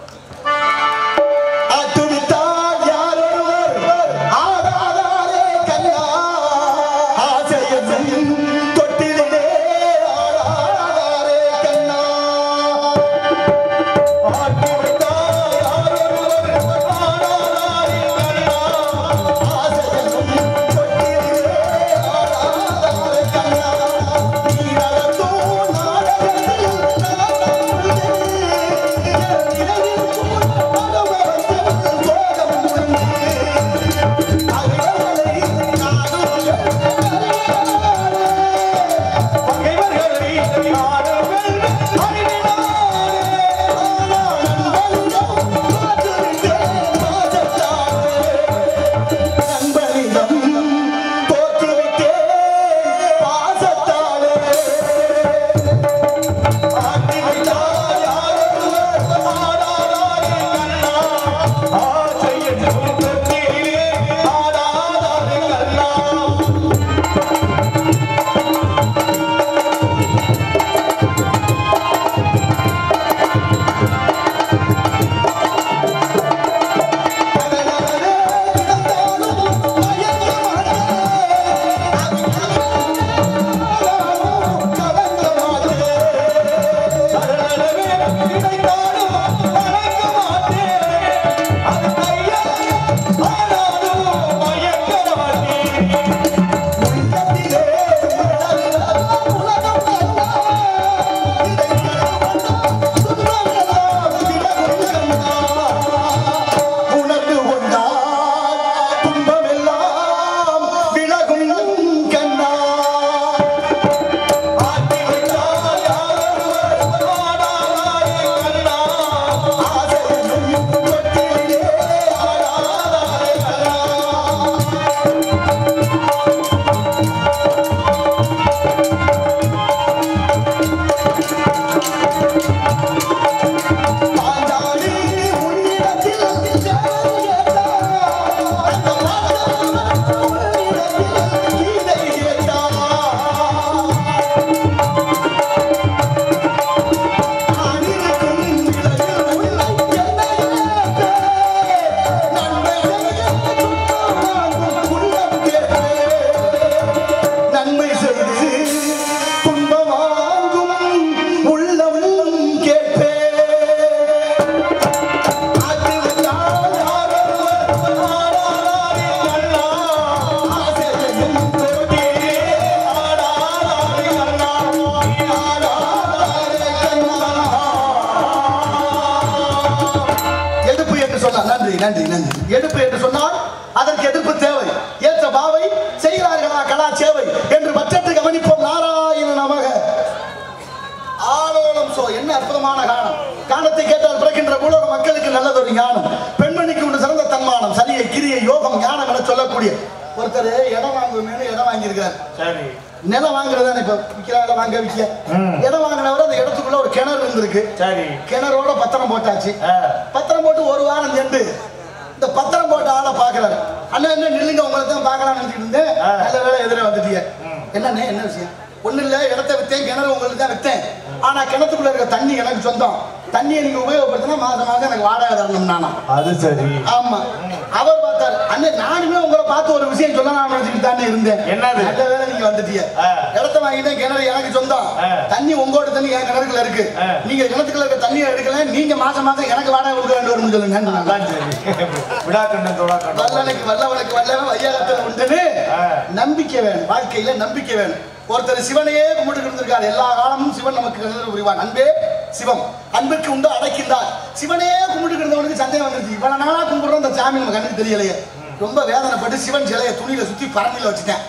ஆ. பத்திரம் போட்டு ஒரு வாரம் சென்று இந்த பத்திரம் போட்ட ஆளை பாக்குறாரு அண்ணா என்ன நில்லுங்க உங்களை தான் பார்க்கலாம்னு நினைச்சிட்டு இருந்தேன். நல்ல வேலை எதிரே வந்துட்டீங்க. என்னண்ணே என்ன விஷயம்? ஒண்ணு இல்ல இடத்த வித்தேன் கிணறு உங்களுக்கு தான் வித்தேன். ஆனா கிணத்துக்குள்ள இருக்க தண்ணி எனக்கு சொந்தம். தண்ணியை நீங்க உபயோகப்படுத்தினா மாசம் மாசம் எனக்கு வாடகை தரணும் நானா அது சரி. ஆமா. தானே இருந்தேன். என்னது? நல்ல வேளை நீங்க வந்துட்டீங்க. இடத்த வாங்கிட்டேன் கிணறு எனக்கு சொந்தம். தண்ணி உங்களோட தண்ணி என் கிணறுக்குள்ள இருக்கு. நீங்க கிணத்துக்குள்ள இருக்க தண்ணியை எடுக்கல நீங்க மாசம் மாசம் எனக்கு வாடகை கொடுக்க வேண்டி வரும்னு சொல்லுங்க தொடாக்கண்ணன் வல்லனுக்கு வல்லவனுக்கு வல்லவன் வையகத்தில் உண்டுன்னு. நம்பிக்கை வேணும் வாழ்க்கையில நம்பிக்கை வேணும். ஒருத்தர் சிவனையே கும்பிட்டு இருந்திருக்காரு. எல்லா காலமும் சிவன் நமக்கு கருதல் புரிவான் அன்பே சிவம். அன்புக்கு உண்டு அடைக்கின்றார். சிவனே கும்பிட்டு இருந்தவனுக்கு சந்தேகம் வந்துருச்சு. இவ்வளவு நாளா கும்பிடுறோம் இந்த சாமி நம்ம கண்ணுக்கு தெரியலையே. ரொம்ப வேதனைப்பட்டு சிவன் சிலையை துணியில சுத்தி பரணியில வச்சுட்டேன்.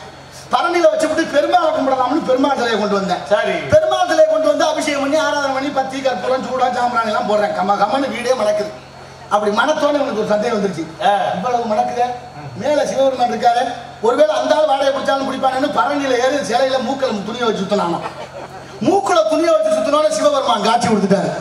பரணியில வச்சுவிட்டு பெருமாளை கும்பிடலாம்னு பெருமாள் சிலையை கொண்டு வந்தேன். சரி. பெருமாள் சிலையை கொண்டு வந்து அபிஷேகம் பண்ணி ஆராதனை பண்ணி பத்தி கற்பூரம் சூடா சாம்பிராணி எல்லாம் போடுறேன். கம்ம கம்மன்னு வீடே மணக்குது. அப்படி மனத்தோட எனக்கு ஒரு சந்தேகம் வந்துருச்சு. இவ்வளவு மணக்குதே? மேல சிவபெருமான் இருக்காரு ஒருவேளை அந்த ஆள் வாடகை பிடிச்சாலும் பிடிப்பானு பரணியில ஏறி சிலையில மூக்கல துணியை வச்சு சுத்தினானா மூக்குல துணியை வச்சு சுத்தினோட சிவபெருமான் காட்சி கொடுத்துட்டாரு.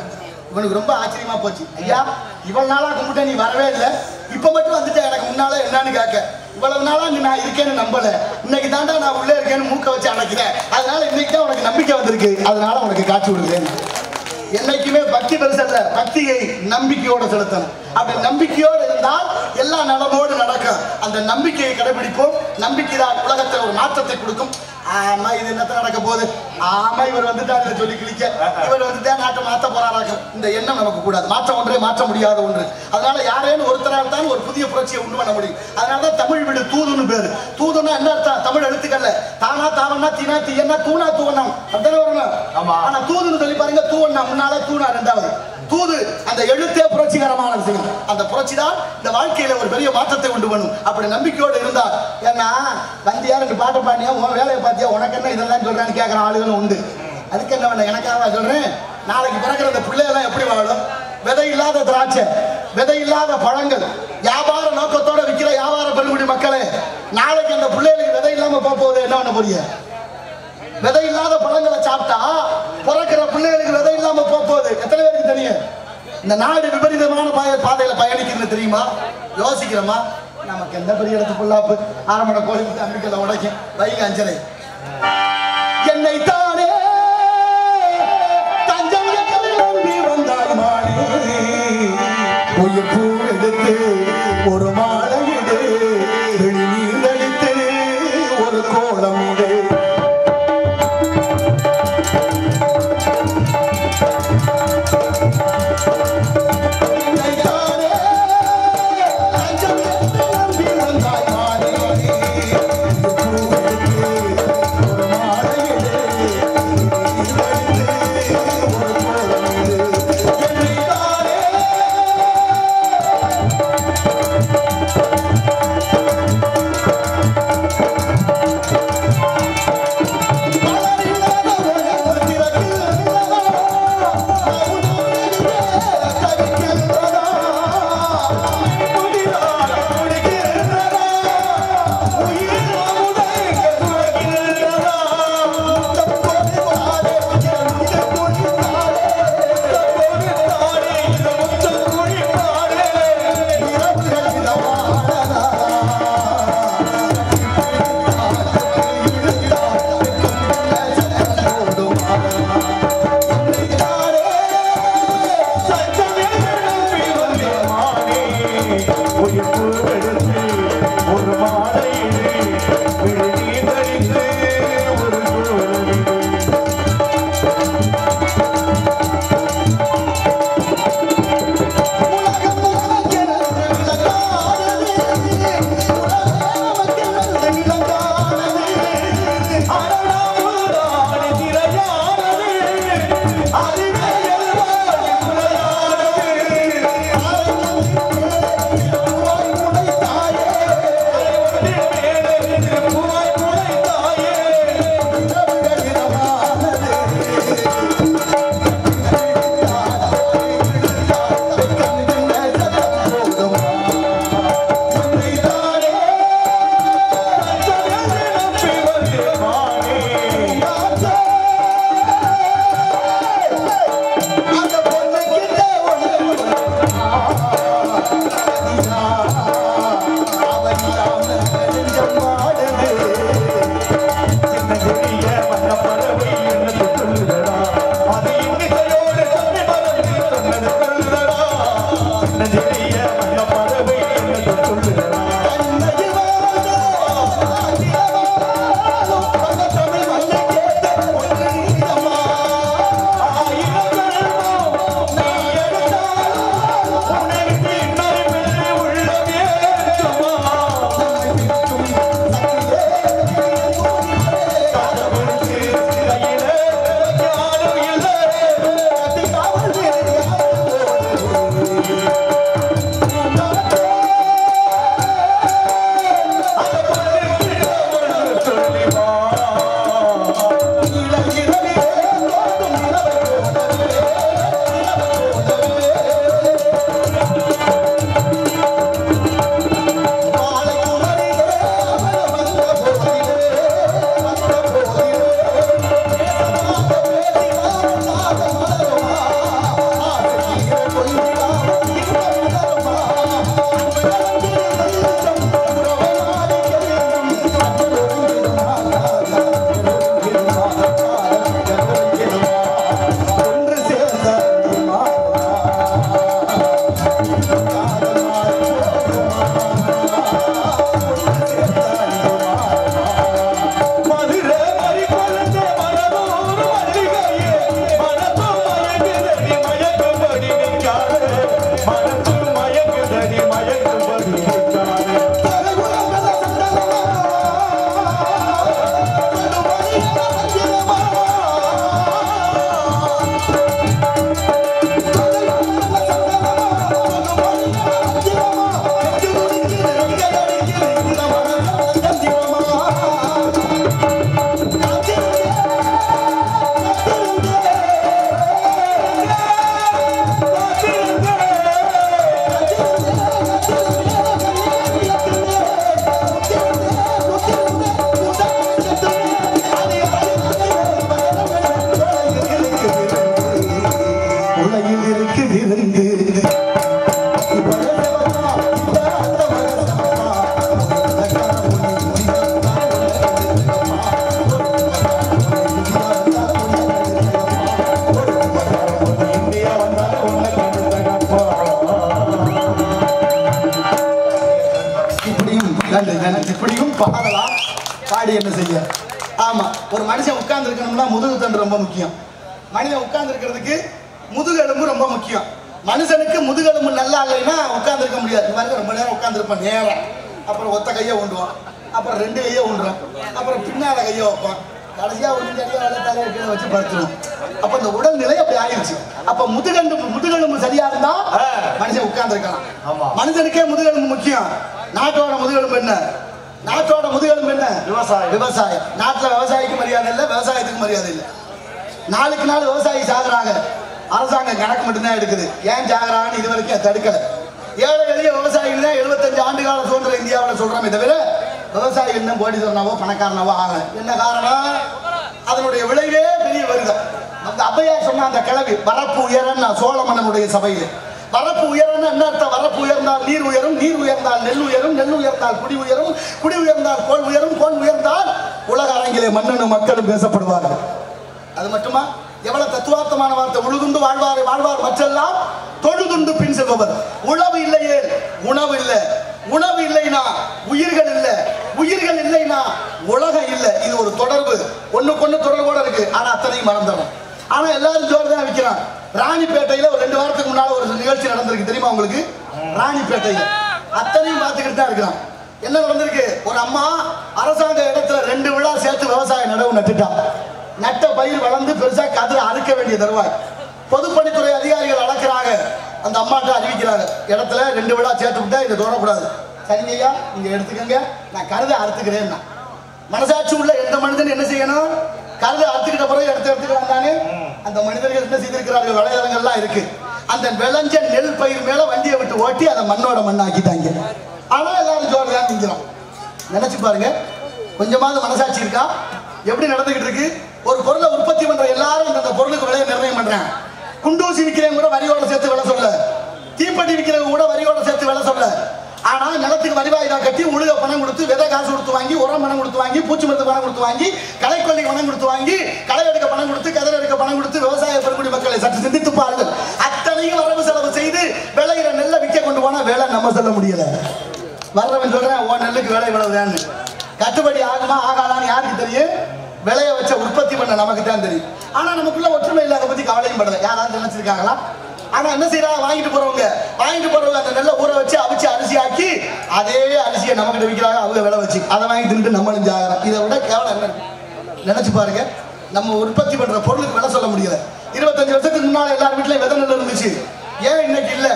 இவனுக்கு ரொம்ப ஆச்சரியமா போச்சு. ஐயா இவ்வளவு நாளா கும்பிட்ட நீ வரவே இல்லை. இப்ப மட்டும் வந்துட்ட எனக்கு முன்னால என்னன்னு கேட்க. இவ்வளவு நாளா நீ நான் இருக்கேன்னு நம்பல. இன்னைக்கு தாண்டா நான் உள்ளே இருக்கேன்னு மூக்க வச்சு அணைக்கிறேன். அதனால இன்னைக்கு தான் உனக்கு நம்பிக்கை வந்திருக்கு. அதனால உனக்கு காட்சி விடுறேன் என்னைக்குமே பக்தி பெருசல்ல பக்தியை நம்பிக்கையோட செலுத்தணும். அப்படி நம்பிக்கையோடு இருந்தால் எல்லா நலமோடு நடக்கும். அந்த நம்பிக்கையை கடைபிடிப்போம். நம்பிக்கை தான் உலகத்தில் ஒரு மாற்றத்தை கொடுக்கும். ஆமா இது என்னத்த நடக்க போகுது? ஆமா இவர் வந்துட்டாரு சொல்லி கிழிக்க. இவர் வந்துட்டா நாட்டை மாத்த போறாராக்கும் இந்த எண்ணம் நமக்கு கூடாது. மாற்றம் ஒன்றே மாற்ற முடியாத ஒன்று. அதனால யாரேனும் ஒருத்தரால் தான் ஒரு புதிய புரட்சியை உண்டு பண்ண முடியும். அதனால தான் தமிழ் வீடு தூதுன்னு பேரு. தூதுன்னா என்ன அர்த்தம்? தமிழ் எழுத்துக்கல்ல தானா தாவனா தீனா தீயன்னா தூணா தூவனம் அப்படித்தானே வரணும் ஆமா. ஆனா தூதுன்னு சொல்லி பாருங்க தூவண்ணா முன்னால தூணா ரெண்டாவது. தூது அந்த எழுத்தே புரட்சிகரமான விஷயம் அந்த புரட்சி தான் இந்த வாழ்க்கையில ஒரு பெரிய மாற்றத்தை கொண்டு பண்ணும் அப்படி நம்பிக்கையோடு இருந்தா ஏன்னா வந்தியா ரெண்டு பாட்டு பாடியா உன் வேலையை பார்த்தியா உனக்கு என்ன இதெல்லாம் சொல்றான்னு கேட்கற ஆளுகளும் உண்டு. அதுக்கு என்ன பண்ண எனக்காக சொல்றேன்? நாளைக்கு பிறக்கிற அந்த பிள்ளையெல்லாம் எப்படி வாழும்? விதை இல்லாத திராட்சை விதை இல்லாத பழங்கள் வியாபார நோக்கத்தோட விற்கிற வியாபார பெருங்குடி மக்களே நாளைக்கு அந்த பிள்ளைகளுக்கு விதை இல்லாம போக போகுது என்ன பண்ண போறீங்க? விதை இல்லாத பழங்களை சாப்பிட்டா பிறக்கிற பிள்ளைகளுக்கு விதை இல்லாம போகுது. எத்தனை பேருக்கு தெரியும்? இந்த நாடு விபரீதமான பாதையில பயணிக்கிறது தெரியுமா? யோசிக்கிறோமா? நமக்கு எந்த பெரிய இடத்து புல்லாப்பு? ஆரம்பட கோயில் அம்பிக்கல உடைக்கும் வைக அஞ்சலை. என்னை தானே தஞ்சம் வந்தாய் மாடி உயிர் பூ எடுத்து ஒரு மா கையை வைப்பான் கடைசியா ஒரு கையை வேலை தலையை கீழே வச்சு படுத்துடும் அப்ப இந்த உடல்நிலை அப்படி ஆயிடுச்சு. அப்ப முதுகெலும்பு முதுகெலும்பு சரியா இருந்தா மனுஷன் உட்கார்ந்து இருக்கலாம் ஆமா. மனுஷனுக்கே முதுகெலும்பு முக்கியம். நாட்டோட முதுகெலும்பு என்ன? நாட்டோட முதுகெலும்பு என்ன? விவசாயம். விவசாயம். நாட்டுல விவசாயிக்கு மரியாதை இல்லை விவசாயத்துக்கு மரியாதை இல்லை. நாளுக்கு நாள் விவசாயி சாகுறாங்க. அரசாங்கம் கணக்கு மட்டும்தான் எடுக்குது. ஏன் சாகுறாங்கன்னு இது வரைக்கும் தடுக்கல. ஏழை எளிய விவசாயிகள் தான் எழுபத்தஞ்சு ஆண்டு கால சுதந்திர இந்தியாவில் சொல்றோமே தவிர விவசாயி இன்னும் கோடீஸ்வரனாவோ பணக்காரனாவோ ஆகல. என்ன காரணம்? அதனுடைய விளைவே பெரிய வருதம். அந்த அவ்வையார் சொன்ன அந்த கிளவி வரப்பு உயரன்னா சோழ மன்னனுடைய சபையில். வரப்பு உயரம்னா என்ன அர்த்தம்? வரப்பு உயர்ந்தால் நீர் உயரும் நீர் உயர்ந்தால் நெல் உயரும் நெல் உயர்ந்தால் குடி உயரும் குடி உயர்ந்தால் கோல் உயரும் கோல் உயர்ந்தால் உலக அரங்கிலே மன்னனும் மக்களும் பேசப்படுவார்கள். அது மட்டுமா? எவ்வளவு தத்துவார்த்தமான வார்த்தை. உழுதுண்டு வாழ்வாரை வாழ்வார் மற்றெல்லாம் தொழுதுண்டு பின் செல்பவர். உழவு இல்லையே உணவு இல்லை. உணவு இல்லைனா உயிர்கள் இல்லை. உயிர்கள் இல்லைனா உலகம் இல்லை. இது ஒரு தொடர்பு. ஒண்ணுக்கொண்ணு தொடர்போட இருக்கு. ஆனா அத்தனையும் மறந்துடும் ஆனா எல்லாரும் ஜோர் தான் வைக்கிறான் ராணிப்பேட்டையில ஒரு ரெண்டு வாரத்துக்கு முன்னால ஒரு நிகழ்ச்சி நடந்திருக்கு. தெரியுமா உங்களுக்கு? ராணிப்பேட்டையில. அத்தனையும் பார்த்துக்கிட்டு தான் இருக்கிறான். என்ன நடந்திருக்கு? ஒரு அம்மா அரசாங்க இடத்துல ரெண்டு விழா சேர்த்து விவசாய நடவு நட்டுட்டான் நட்ட பயிர் வளர்ந்து பெருசா கதிர அறுக்க வேண்டிய தருவாய். பொதுப்பணித்துறை அதிகாரிகள் அளக்குறாங்க அந்த அம்மாட்ட அறிவிக்கிறாங்க. இடத்துல ரெண்டு விழா சேர்த்து விட்டா இதை தொடரக்கூடாது சரிங்க ஐயா நீங்க எடுத்துக்கங்க. நான் கருதை அறுத்துக்கிறேன்னா. மனசாட்சி உள்ள எந்த மனிதன் என்ன செய்யணும்? கருதை அறுத்துக்கிட்ட பிறகு எடுத்து எடுத்துக்கலாம் தானே? அந்த மனிதர்கள் என்ன செய்திருக்கிறார்கள்? வலைதளங்கள்லாம் இருக்கு. அந்த விளைஞ்ச நெல் பயிர் மேல வண்டியை விட்டு ஓட்டி அதை மண்ணோட மண்ணாக்கிட்டாங்க. ஆனா எல்லாரும் ஜோர் தான் நிற்கிறோம் நினைச்சு பாருங்க. கொஞ்சமாவது மனசாட்சி இருக்கா? எப்படி நடந்துகிட்டு இருக்கு? ஒரு பொருளை உற்பத்தி பண்ற எல்லாரும் அந்த பொருளுக்கு விலையை நிர்ணயம் பண்றாங்க. குண்டூசி விற்கிறவங்க கூட வரியோட சேர்த்து விலை சொல்ல. தீப்பெட்டி விற்கிறவங்க கூட வரியோட சேர்த்து விலை சொல்ல. ஆனா நிலத்துக்கு வரிவாயுதா கட்டி உழுக பணம் கொடுத்து விதை காசு கொடுத்து வாங்கி உரம் பணம் கொடுத்து வாங்கி பூச்சி மருந்து பணம் கொடுத்து வாங்கி களைக்கொல்லி பணம் கொடுத்து வாங்கி களை எடுக்க பணம் கொடுத்து கதிர் எடுக்க பணம் கொடுத்து விவசாய பெருங்குடி மக்களை சற்று சிந்தித்து பாருங்கள். அத்தனையும் வரவு செலவு செய்து விளையிற நெல்லை விற்க கொண்டு போனா வேலை நம்ம சொல்ல முடியல. வர்றவன் சொல்றேன் உன் நெல்லுக்கு விலை இவ்வளவுதான்னு. கட்டுப்படி ஆகுமா ஆகாதான்னு யாருக்கு தெரியும்? விளைய வச்ச உற்பத்தி பண்ண நமக்கு தான் தெரியும். ஆனா நமக்குள்ள ஒற்றுமை இல்லாத பத்தி கவலையும் படல. யாராவது நினைச்சிருக்காங்களா? ஆனா என்ன செய்யறாங்க? வாங்கிட்டு போறவங்க. வாங்கிட்டு போறவங்க அந்த நெல்லை ஊற வச்சு அவிச்சு அரிசி ஆக்கி அதே அரிசியை நமக்கிட்ட விற்கிறாங்க அவங்க விலை வச்சு. அதை வாங்கி தின்ட்டு நம்மளும் ஜாகிறோம் இதை விட கேவலம் என்ன நினைச்சு பாருங்க. நம்ம உற்பத்தி பண்ற பொருளுக்கு விலை சொல்ல முடியல. இருபத்தஞ்சு வருஷத்துக்கு முன்னால எல்லார் வீட்லயும் விதை நெல் இருந்துச்சு. ஏன் இன்னைக்கு இல்ல?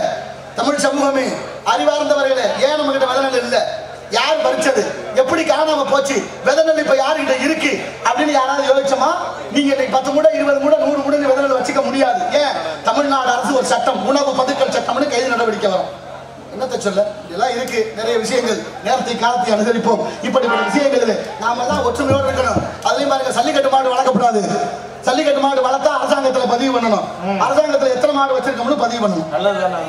தமிழ் சமூகமே அறிவார்ந்தவர்களே ஏன் நம்ம கிட்ட விதை நெல் இல்லை? யார் பறிச்சது எப்படி காணாம போச்சு? விதை நெல் இப்ப யாருகிட்ட இருக்கு? அப்படின்னு யாராவது யோசிச்சோமா? நீங்க இன்னைக்கு பத்து மூடை இருபது மூட நூறு மூட விதை நெல் வச்சுக்க முடியாது. ஏன்? தமிழ்நாடு அரசு ஒரு சட்டம் உணவு பதுக்கல் சட்டம்னு கைது நடவடிக்கை வரும். என்னத்தை சொல்ல? இதெல்லாம் இருக்கு. நிறைய விஷயங்கள். நேரத்தை காலத்தை அனுசரிப்போம். இப்படிப்பட்ட விஷயங்கள் நாம எல்லாம் ஒற்றுமையோடு இருக்கணும். அதுலயும் பாருங்க சல்லிக்கட்டு மாடு வளர்க்கப்படாது சல்லிக்கட்டு மாடு வளர்த்தா அரசாங்கத்துல பதிவு பண்ணணும். அரசாங்கத்துல எத்தனை மாடு வச்சிருக்கோம்னு பதிவு பண்ணணும்.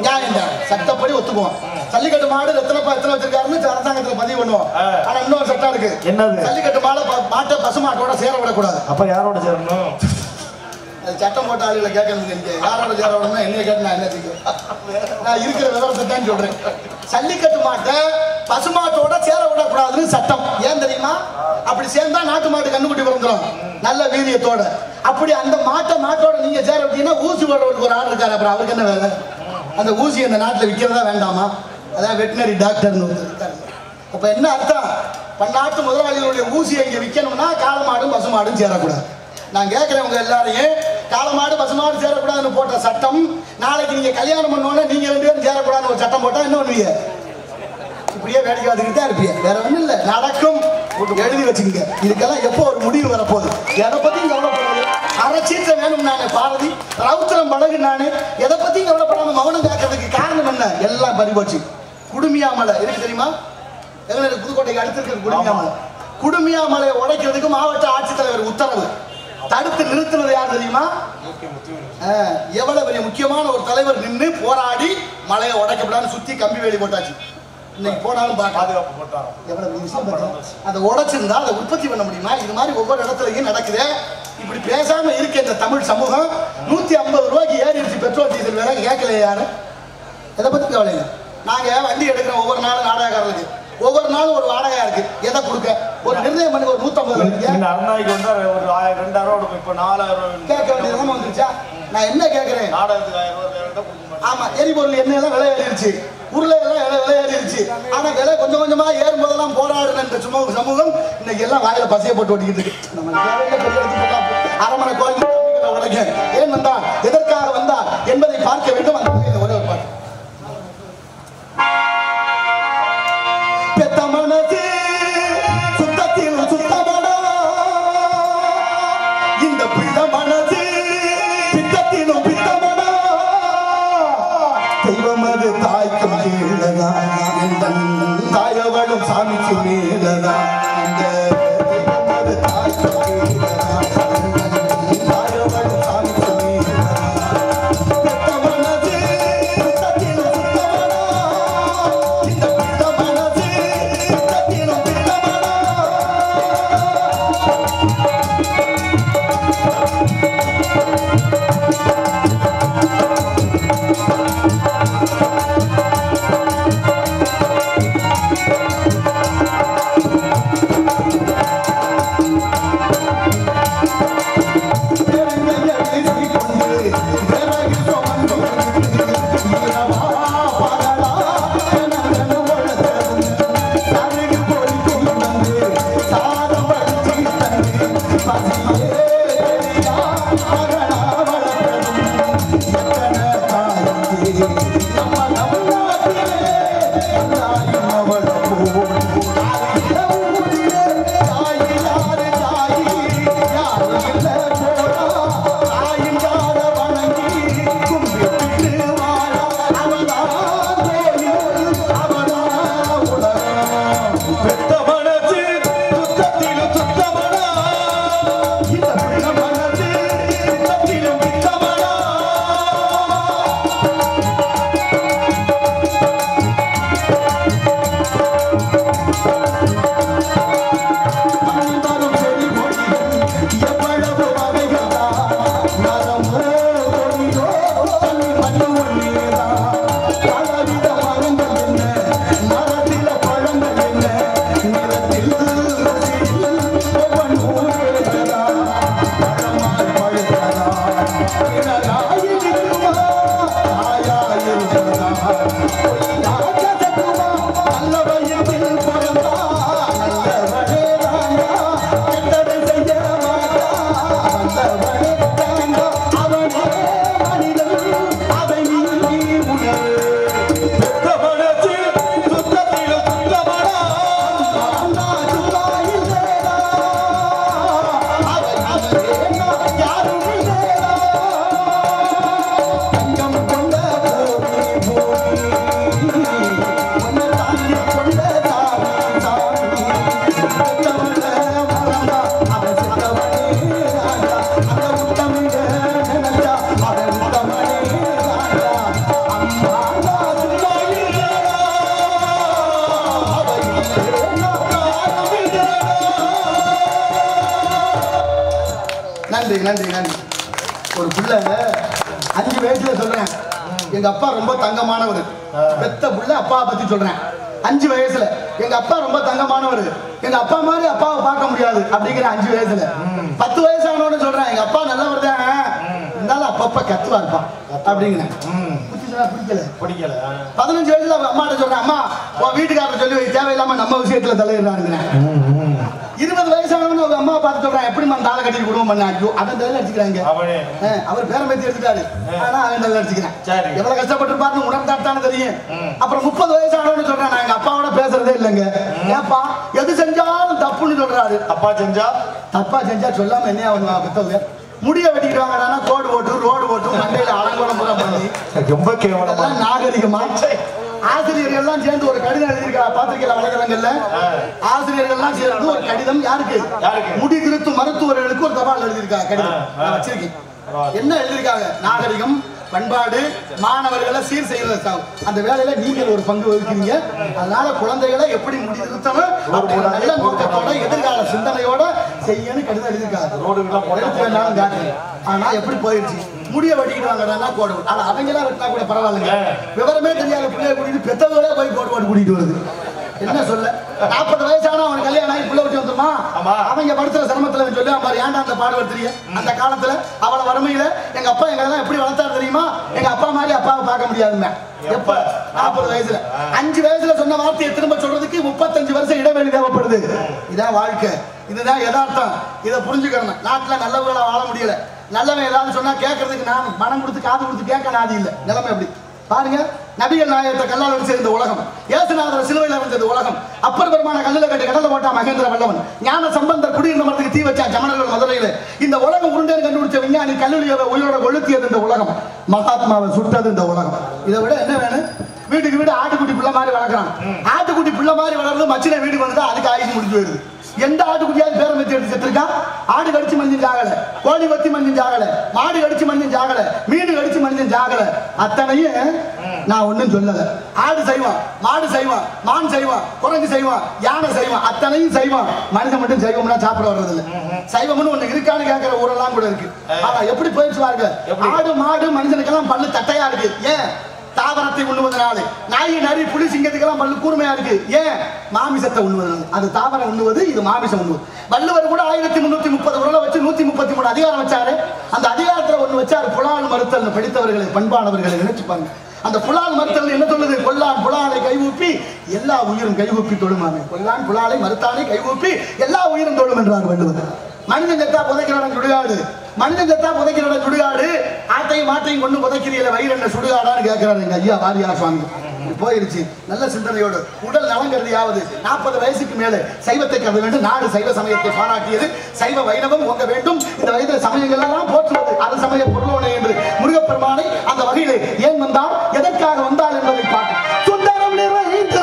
நியாயம் சட்டப்படி ஒத்துக்குவோம். ஜல்லிக்கட்டு மாடு எத்தனை எத்தனை வச்சிருக்காருன்னு அரசாங்கத்துல பதிவு பண்ணுவோம். ஆனா இன்னொரு சட்டம் இருக்கு. என்னது? ஜல்லிக்கட்டு மாடை மாட்டை பசு மாட்டோட சேர விடக்கூடாது. அப்ப யாரோட சேரணும்? சட்டம் போட்ட ஆளுகளை கேட்கணும் எனக்கு யாரோட சேர விடணும் என்னைய கேட்டு நான் என்ன செய்ய நான் இருக்கிற விவரத்தை தான் சொல்றேன். சல்லிக்கட்டு மாட்டை பசுமாட்டோட சேர விடக்கூடாதுன்னு சட்டம். ஏன் தெரியுமா? அப்படி சேர்ந்தா நாட்டு மாட்டு கண்ணுக்குட்டி பிறந்துடும் நல்ல வீரியத்தோட. அப்படி அந்த மாட்டை மாட்டோட நீங்க சேர விட்டீங்கன்னா ஊசி போடுறவருக்கு ஒரு ஆள் இருக்காரு. அப்புறம் அவருக்கு என்ன வேலை? அந்த ஊசி அந்த நாட்டில் விற்கிறதா வேண்டாமா? அதான் வெட்டினரி டாக்டர்னு ஒருத்தர் இருக்காரு. அப்ப என்ன அர்த்தம்? பன்னாட்டு முதலாளிகளுடைய ஊசியை இங்க விற்கணும்னா காலமாடும் பசுமாடும் சேரக்கூடாது. நான் கேட்கிறவங்க எல்லாரையும் காளமாடு பசுமாடு சேரக்கூடாதுன்னு போட்ட சட்டம் நாளைக்கு நீங்க கல்யாணம் பண்ணோன்னே நீங்க ரெண்டு பேரும் சேரக்கூடாதுன்னு ஒரு சட்டம் போட்டா என்ன பண்ணுவீங்க? இப்படியே வேடிக்கை பார்த்துக்கிட்டு தான் இருப்பீங்க. வேற ஒண்ணும் இல்ல. நடக்கும். எழுதி வச்சுக்கோங்க. இதுக்கெல்லாம் எப்போ ஒரு முடிவு வரப்போகுது? எதை பத்தியும் கவலைப்படாது அரைச்சீட்ட வேணும் நானே பாரதி. ரவுத்திரம் பழகு நானே. எதை பத்தியும் கவலைப்படாம மௌனம் காக்கிறதுக்கு காரணம் என்ன? எல்லாம் பறிபோச்சு. குடுமியாமலை இருக்கு தெரியுமா? எங்க இருக்கு? புதுக்கோட்டைக்கு அடுத்து இருக்கிற குடுமியாமலை குடுமியாமலையை உடைக்கிறதுக்கு மாவட்ட ஆட்சித்தலைவர் உத்தரவு. தடுத்து நிறுத்தினது யார் தெரியுமா? எவ்வளவு பெரிய முக்கியமான ஒரு தலைவர் நின்று போராடி மலையை உடைக்கப்படான்னு சுத்தி கம்பி வேலி போட்டாச்சு. இன்னைக்கு போனாலும் பாதுகாப்பு போட்டாங்க. எவ்வளவு விஷயம்? அதை உடைச்சிருந்தா அதை உற்பத்தி பண்ண முடியுமா? இது மாதிரி ஒவ்வொரு இடத்துலயும் நடக்குது. இப்படி பேசாம இருக்க இந்த தமிழ் சமூகம் நூத்தி ஐம்பது ரூபாய்க்கு ஏறிடுச்சு பெட்ரோல் டீசல் விலை. கேட்கலையா யாரு? எதை பத்தி கவலை இல்லை. நாங்க வண்டி எடுக்கிறோம் ஒவ்வொரு நாளும் நாடகக்காரர்களுக்கு ஒவ்வொரு நாளும் ஒரு வாடகையா இருக்கு. எதை கொடுக்க? ஒரு நிர்ணயம் பண்ணி ஒரு நூத்தம்பது அருணாய்க்கு வந்து ஒரு ஆயிரம் ரெண்டாயிரம் ரூபா இப்போ நாலாயிரம் கேட்க வேண்டிய நிலைமை வந்துருச்சா? நான் என்ன கேட்கிறேன்? நாடகத்துக்கு ஆயிரம் ரூபாய் ஆமா எரிபொருள் எண்ணெய் எல்லாம் விலை ஏறிடுச்சு. உருளை எல்லாம் விலை விலை ஏறிடுச்சு. ஆனா விலை கொஞ்சம் கொஞ்சமா ஏறும் போதெல்லாம் போராடுன இந்த சமூகம் இன்னைக்கு எல்லாம் வாயில பசைய போட்டு ஓட்டிக்கிட்டு இருக்கு. நம்ம அரமனை கோயில் உடைக்க. ஏன் வந்தார் எதற்காக வந்தார் என்பதை பார்க்க வேண்டும். அந்த விஷயத்துல தலையிடுறாங்க இருபது வயசானவனு அவங்க அம்மா பார்த்து சொல்றான் எப்படி man தாளை கட்டி குடும்பம் பண்ண ஐயோ தலையில அடிச்சுக்கிறாங்க. அவனே. ஆ, அவர் பேரம் பேத்தி எடுத்துட்டாரு. ஆனா அவன் நல்லா அடிச்சுக்கிறேன். எவ்வளவு கஷ்டப்பட்டிருப்பாருன்னு உணர்ந்தாட்டானு தெரியும். அப்புறம் முப்பது வயசானவனு சொல்றான் நான் எங்க அப்பாவோட பேசுறதே இல்லைங்க. ஏப்பா எது செஞ்சாலும் தப்புன்னு சொல்றாரு. அப்பா செஞ்சா? தப்பா செஞ்சா சொல்லாம என்ன அவங்க பெத்தவங்க? முடிய வெட்டிக்கிட்டு வாங்கடானா கோடு போட்டு ரோடு போட்டு மண்டையில அலங்கோலம் பண்ணி. ரொம்ப கேவலமா நாகரிகமா? ஆசிரியர்கள் எல்லாம் சேர்ந்து ஒரு கடிதம் எழுதியிருக்கா பாத்திரிக்கையில வலைதளங்கள்ல? ஆசிரியர்கள் எல்லாம் சேர்ந்து ஒரு கடிதம் யாருக்கு? முடி திருத்தும் மருத்துவர்களுக்கு ஒரு தபால் எழுதியிருக்காங்க கடிதம். வச்சிருக்கேன். என்ன எழுதியிருக்காங்க? நாகரிகம் பண்பாடு மாணவர்களை சீர் செய்வதற்காக. அந்த வேலையில நீங்கள் ஒரு பங்கு வகிக்கிறீங்க. அதனால குழந்தைகளை எப்படி ஒரு நல்ல நோக்கத்தோட எதிர்கால சிந்தனையோட செய்யன்னு கடிதம் எழுதியிருக்காங்க ஆனா எப்படி போயிருச்சு முடிய வாங்கடா கோடு. ஆனா அவங்க எல்லாம் வெட்டினா கூட பரவாயில்லைங்க. விவரமே தெரியாத பிள்ளைய கூட்டிட்டு பெத்தவங்களே போய் கோடு போட்டு கூட்டிட்டு வருது. என்ன சொல்ல? நாற்பது வயசான அவன் கல்யாணம் ஆகி பிள்ளை விட்டு வந்துருமா. அவங்க படுத்துற சிரமத்துல அவன் சொல்லி பாரு ஏன்டா அந்த பாடுவர் தெரியும் அந்த காலத்துல அவள வறுமையில எங்க அப்பா எங்க எல்லாம் எப்படி வளர்த்தாரு தெரியுமா? எங்க அப்பா மாதிரி அப்பாவை பார்க்க முடியாதுங்க. எப்ப? நாற்பது வயசுல. அஞ்சு வயசுல சொன்ன வார்த்தையை திரும்ப சொல்றதுக்கு முப்பத்தஞ்சு வருஷம் இடைவெளி தேவைப்படுது. இதான் வாழ்க்கை. இதுதான் யதார்த்தம். இதை புரிஞ்சுக்கணும். நாட்டுல நல்லவங்களா வாழ முடியல. நல்லவன் ஏதாவது சொன்னா கேட்கறதுக்கு நான் மனம் கொடுத்து காது கொடுத்து கேட்க நாதி இல்லை. நிலைமை அப்படி. பாருங்க நபிகள் நாயகத்தை கல்லால் சேர்ந்த உலகம். ஏசுநாதர் சிலுவையில் இருந்தது உலகம். அப்பர் பெருமான கல்லில் கட்டி கடல போட்டா மகேந்திர வல்லவன். ஞான சம்பந்தர் குடியிருந்த மரத்துக்கு தீ வச்சா ஜமனர்கள் மதுரையில் இந்த உலகம் உருண்டேன்னு கண்டுபிடிச்ச விஞ்ஞானி கல்லூரியோட உயிரோட கொளுத்தியது இந்த உலகம். மகாத்மாவை சுட்டது இந்த உலகம். இதை விட என்ன வேணும்? வீட்டுக்கு வீடு ஆட்டுக்குட்டி பிள்ளை மாதிரி வளர்க்குறான். ஆட்டுக்குட்டி பிள்ளை மாதிரி வளர்றது மச்சின வீடு வந்து அதுக்கு ஆயுசு முடிஞ்சு போயிடுது. எந்த ஆட்டுக்குட்டியாவது பேரம் வச்சு எடுத்து செத்துருக்கான் ஆடு கடிச்சு மனிதன் ஜாகல. கோழி வத்தி மனிதன் ஜாகல. மாடு கடிச்சு மனிதன் ஜாகல. மீன் கடிச்சு மனிதன் ஜாகல. அத்தனையும் நான் ஒண்ணும் சொல்லல. ஆடு செய்வான் மாடு செய்வான் மான் செய்வான் குரங்கு செய்வான் யானை செய்வான் அத்தனையும் செய்வான். மனிதன் மட்டும் சைவம்னா சாப்பிட வர்றது இல்ல சைவம்னு ஒண்ணு இருக்கான்னு கேட்கிற ஊரெல்லாம் கூட இருக்கு. ஆனா எப்படி போயிடுச்சு பாருங்க? ஆடு மாடு மனிதனுக்கெல்லாம் பல்லு தட்டையா இருக்கு. ஏன்? தாவரத்தை உண்ணுவதனால. நாய் நரி புலி சிங்கத்துக்கெல்லாம் பல்லு கூர்மையா இருக்கு. ஏன்? மாமிசத்தை உண்ணுவதனால. அது தாவரம் உண்ணுவது இது மாமிசம் உண்ணுவது. வள்ளுவர் கூட ஆயிரத்தி முன்னூத்தி முப்பது உரலை வச்சு நூத்தி முப்பத்தி மூணு அதிகாரம் வச்சாரு. அந்த அதிகாரத்துல ஒண்ணு வச்சாரு புலால் மறுத்தல் படித்தவர்களை பண்பானவர்களை நினைச்சுப்பாங்க அந்த புலால் மறுத்தல் என்ன சொல்லுது? கொல்லான் புலாலை கைவூப்பி எல்லா உயிரும் கைவூப்பி தொழுமாமே. கொல்லான் புலாலை மறுத்தானை கைவூப்பி எல்லா உயிரும் தொழும் என்றார் வள்ளுவர். மனிதன் செத்தா புதைக்கிறான் சுடுகாடு. மனிதன் செத்தா புதைக்கிறவன் சுடுகாடு. ஆட்டையும் மாட்டையும் கொண்டு புதைக்கிறீல வயிறு என்ன சுடுகாடான்னு கேட்கிறாரு எங்க ஐயா வாரியா சுவாமி. போயிருச்சு. நல்ல சிந்தனையோடு. உடல் நலங்கருதியாவது நாற்பது வயசுக்கு மேலே சைவத்தை கருத வேண்டும். நாடு சைவ சமயத்தை பாராட்டியது. சைவ வைணவம் ஓங்க வேண்டும். இந்த வயது சமயங்கள் எல்லாம் போற்றுவது. அது சமய பொருளோனை என்று முருகப்பெருமானை அந்த வகையிலே ஏன் வந்தால் எதற்காக வந்தால் என்பதை பார்க்க சுந்தரம் நிறைந்த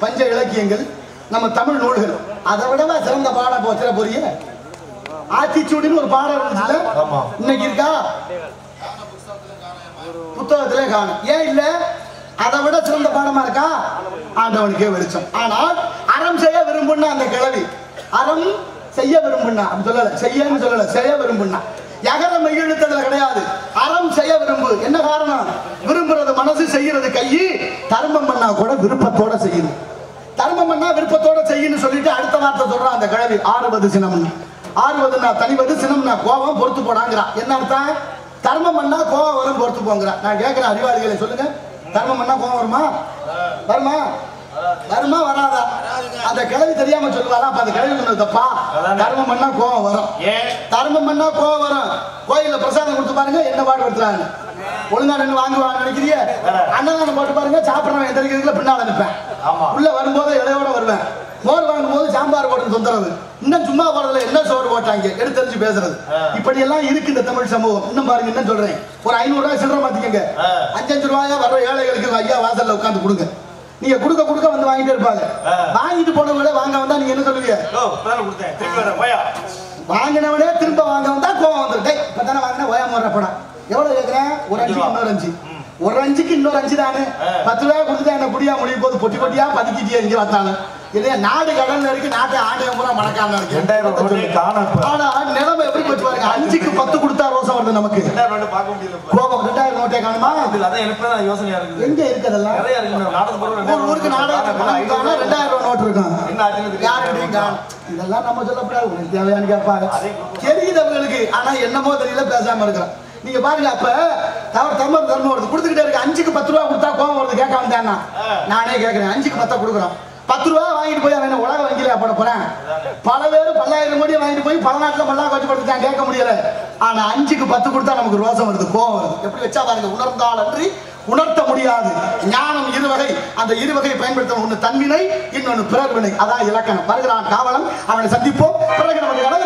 பஞ்ச இலக்கியங்கள் நம்ம தமிழ் நூல்கள். அதை விடவா சிறந்த பாட போச்சிட பொரிய? ஆத்திச்சூடின்னு ஒரு பாடம் இருந்துச்சுல்ல ஆமா. இன்னைக்கு இருக்கா? புத்தகத்திலே காணும். ஏன் இல்ல? அதை விட சிறந்த பாடமா இருக்கா? ஆண்டவனுக்கே வெளிச்சம். ஆனால் அறம் செய்ய விரும்புன்னா அந்த கிழவி. அறம் செய்ய விரும்புனா அப்படி சொல்லல. செய்யன்னு சொல்லல. செய்ய விரும்புனா யகர மெய்யெழுத்ததுல கிடையாது. அறம் செய்ய விரும்பு. என்ன காரணம்? விரும்புறது செய்யறது கை தர்மம் பண்ணா கூட விருப்பத்தோட செய்யுது தர்மம் பண்ணா விருப்பத்தோட செய்யுன்னு சொல்லிட்டு அடுத்த வார்த்தை சொல்றான் அந்த கிழவி ஆறுவது சினம்னு. ஆறுவதுன்னா தனிவது சினம்னா கோபம் பொறுத்து போடாங்கிறான் என்ன அர்த்தம்? தர்மம் பண்ணா கோபம் வரும் பொறுத்து போங்கிறான் நான் கேட்கிறேன் அறிவாளிகளை சொல்லுங்க. தர்மம் பண்ணா கோபம் வருமா? வருமா? வருமா? வராதா? அந்த கிழவி தெரியாம சொல்லுவாரா அப்ப அந்த கிழவி சொன்னது தப்பா. தர்மம் பண்ணா கோபம் வரும். தர்மம் பண்ணா கோவம் வரும். கோயில்ல பிரசாதம் கொடுத்து பாருங்க என்ன பாடு படுத்துறாங்க? ஒழுங்கா நின்று வாங்குவாங்க நினைக்கிறீங்க அன்னதானம் போட்டு பாருங்க சாப்பிட்றவன் எந்திரிக்கிறதுல பின்னால நிற்பேன் ஆமா. உள்ள வரும்போது இலையோட வருவேன். மோர் வாங்கும்போது சாம்பார் போட்டு தொந்தரவு. இன்னும் சும்மா போறதுல என்ன சோறு போட்டாங்க? எடுத்து தெரிஞ்சு பேசுறது. இப்படி எல்லாம் இருக்கு இந்த தமிழ் சமூகம். இன்னும் பாருங்க என்ன சொல்றேன். ஒரு ஐநூறு ரூபாய் சில்லற மாத்திக்கங்க. அஞ்சஞ்சு ரூபாயா வர்ற ஏழைகளுக்கு ஐயா வாசல்ல உட்காந்து கொடுங்க. நீங்க கொடுக்க கொடுக்க வந்து வாங்கிட்டே இருப்பாங்க. வாங்கிட்டு போனவங்களே வாங்க வந்தா நீங்க என்ன சொல்லுவீங்க? வாங்கினவனே திரும்ப வாங்க வந்தா கோவம் வந்துடும் டேய் இப்போ தானே வாங்கினா ஓயாம வர்ற படம். எவ்வளவு கேட்குறேன் ஒரு அஞ்சுக்கு இன்னொரு அஞ்சு. ஒரு அஞ்சுக்கு இன்னொரு அஞ்சு தானே. பத்து ரூபா கொடுத்துட்டா என்ன புடியா முடியும் போது? பொட்டி பொட்டியா பதுக்கிட்டியா இங்கே வந்தாலும்? இல்லையா நாடு கடல்ல இருக்கு நாட்டை ஆண்டவன் பூரா மணக்காம ரூபாய். இருக்கு ஆனா நிலைமை எப்படி போச்சு பாருங்க. அஞ்சுக்கு பத்து கொடுத்தா ரோசம் வருது நமக்கு. ரூபாய். கோபம். ரெண்டாயிரம் நோட்டு காணுமா? யோசனையா இருக்குது. எங்க இருக்கிறதெல்லாம் நிறைய இருக்கு இந்த நாடகம் போறோம் ஒரு ஊருக்கு காணா ரெண்டாயிரம் ரூபாய் நோட்டு இருக்கும். யாருக்கிட்டையும் இதெல்லாம் நம்ம உங்களுக்கு தேவையானு கேட்பாங்க. தெரியுது அவங்களுக்கு. ஆனா என்னமோ தெரியல பேசாம இருக்கிறோம் நீங்க பாருங்க அப்ப தவறு தர்மம் தர்மம் வருது கொடுத்துக்கிட்டே இருக்கு அஞ்சுக்கு பத்து ரூபா கொடுத்தா கோவம் வருது கேட்க வந்தானா நானே கேட்கிறேன் அஞ்சுக்கு பத்தா கொடுக்குறோம். பத்து ரூபா வாங்கிட்டு போய் அவன் என்ன உலக வங்கியில போட போறேன்? பல பேர் பல்லாயிரம் கோடி வாங்கிட்டு போய் பல நாட்டுல மல்லா வச்சு படுத்துட்டான் கேட்க முடியல. ஆனா அஞ்சுக்கு பத்து கொடுத்தா நமக்கு ரோசம் வருது கோவம் வருது. எப்படி வச்சா பாருங்க உணர்ந்தால் அன்றி உணர்த்த முடியாது. ஞானம் இருவகை அந்த இருவகையை பயன்படுத்த ஒண்ணு தன்வினை இன்னொன்னு பிறர் வினை அதான் இலக்கணம். வருகிறான் காவலன் அவனை சந்திப்போம். பிறகு நமக்கு கடவுள்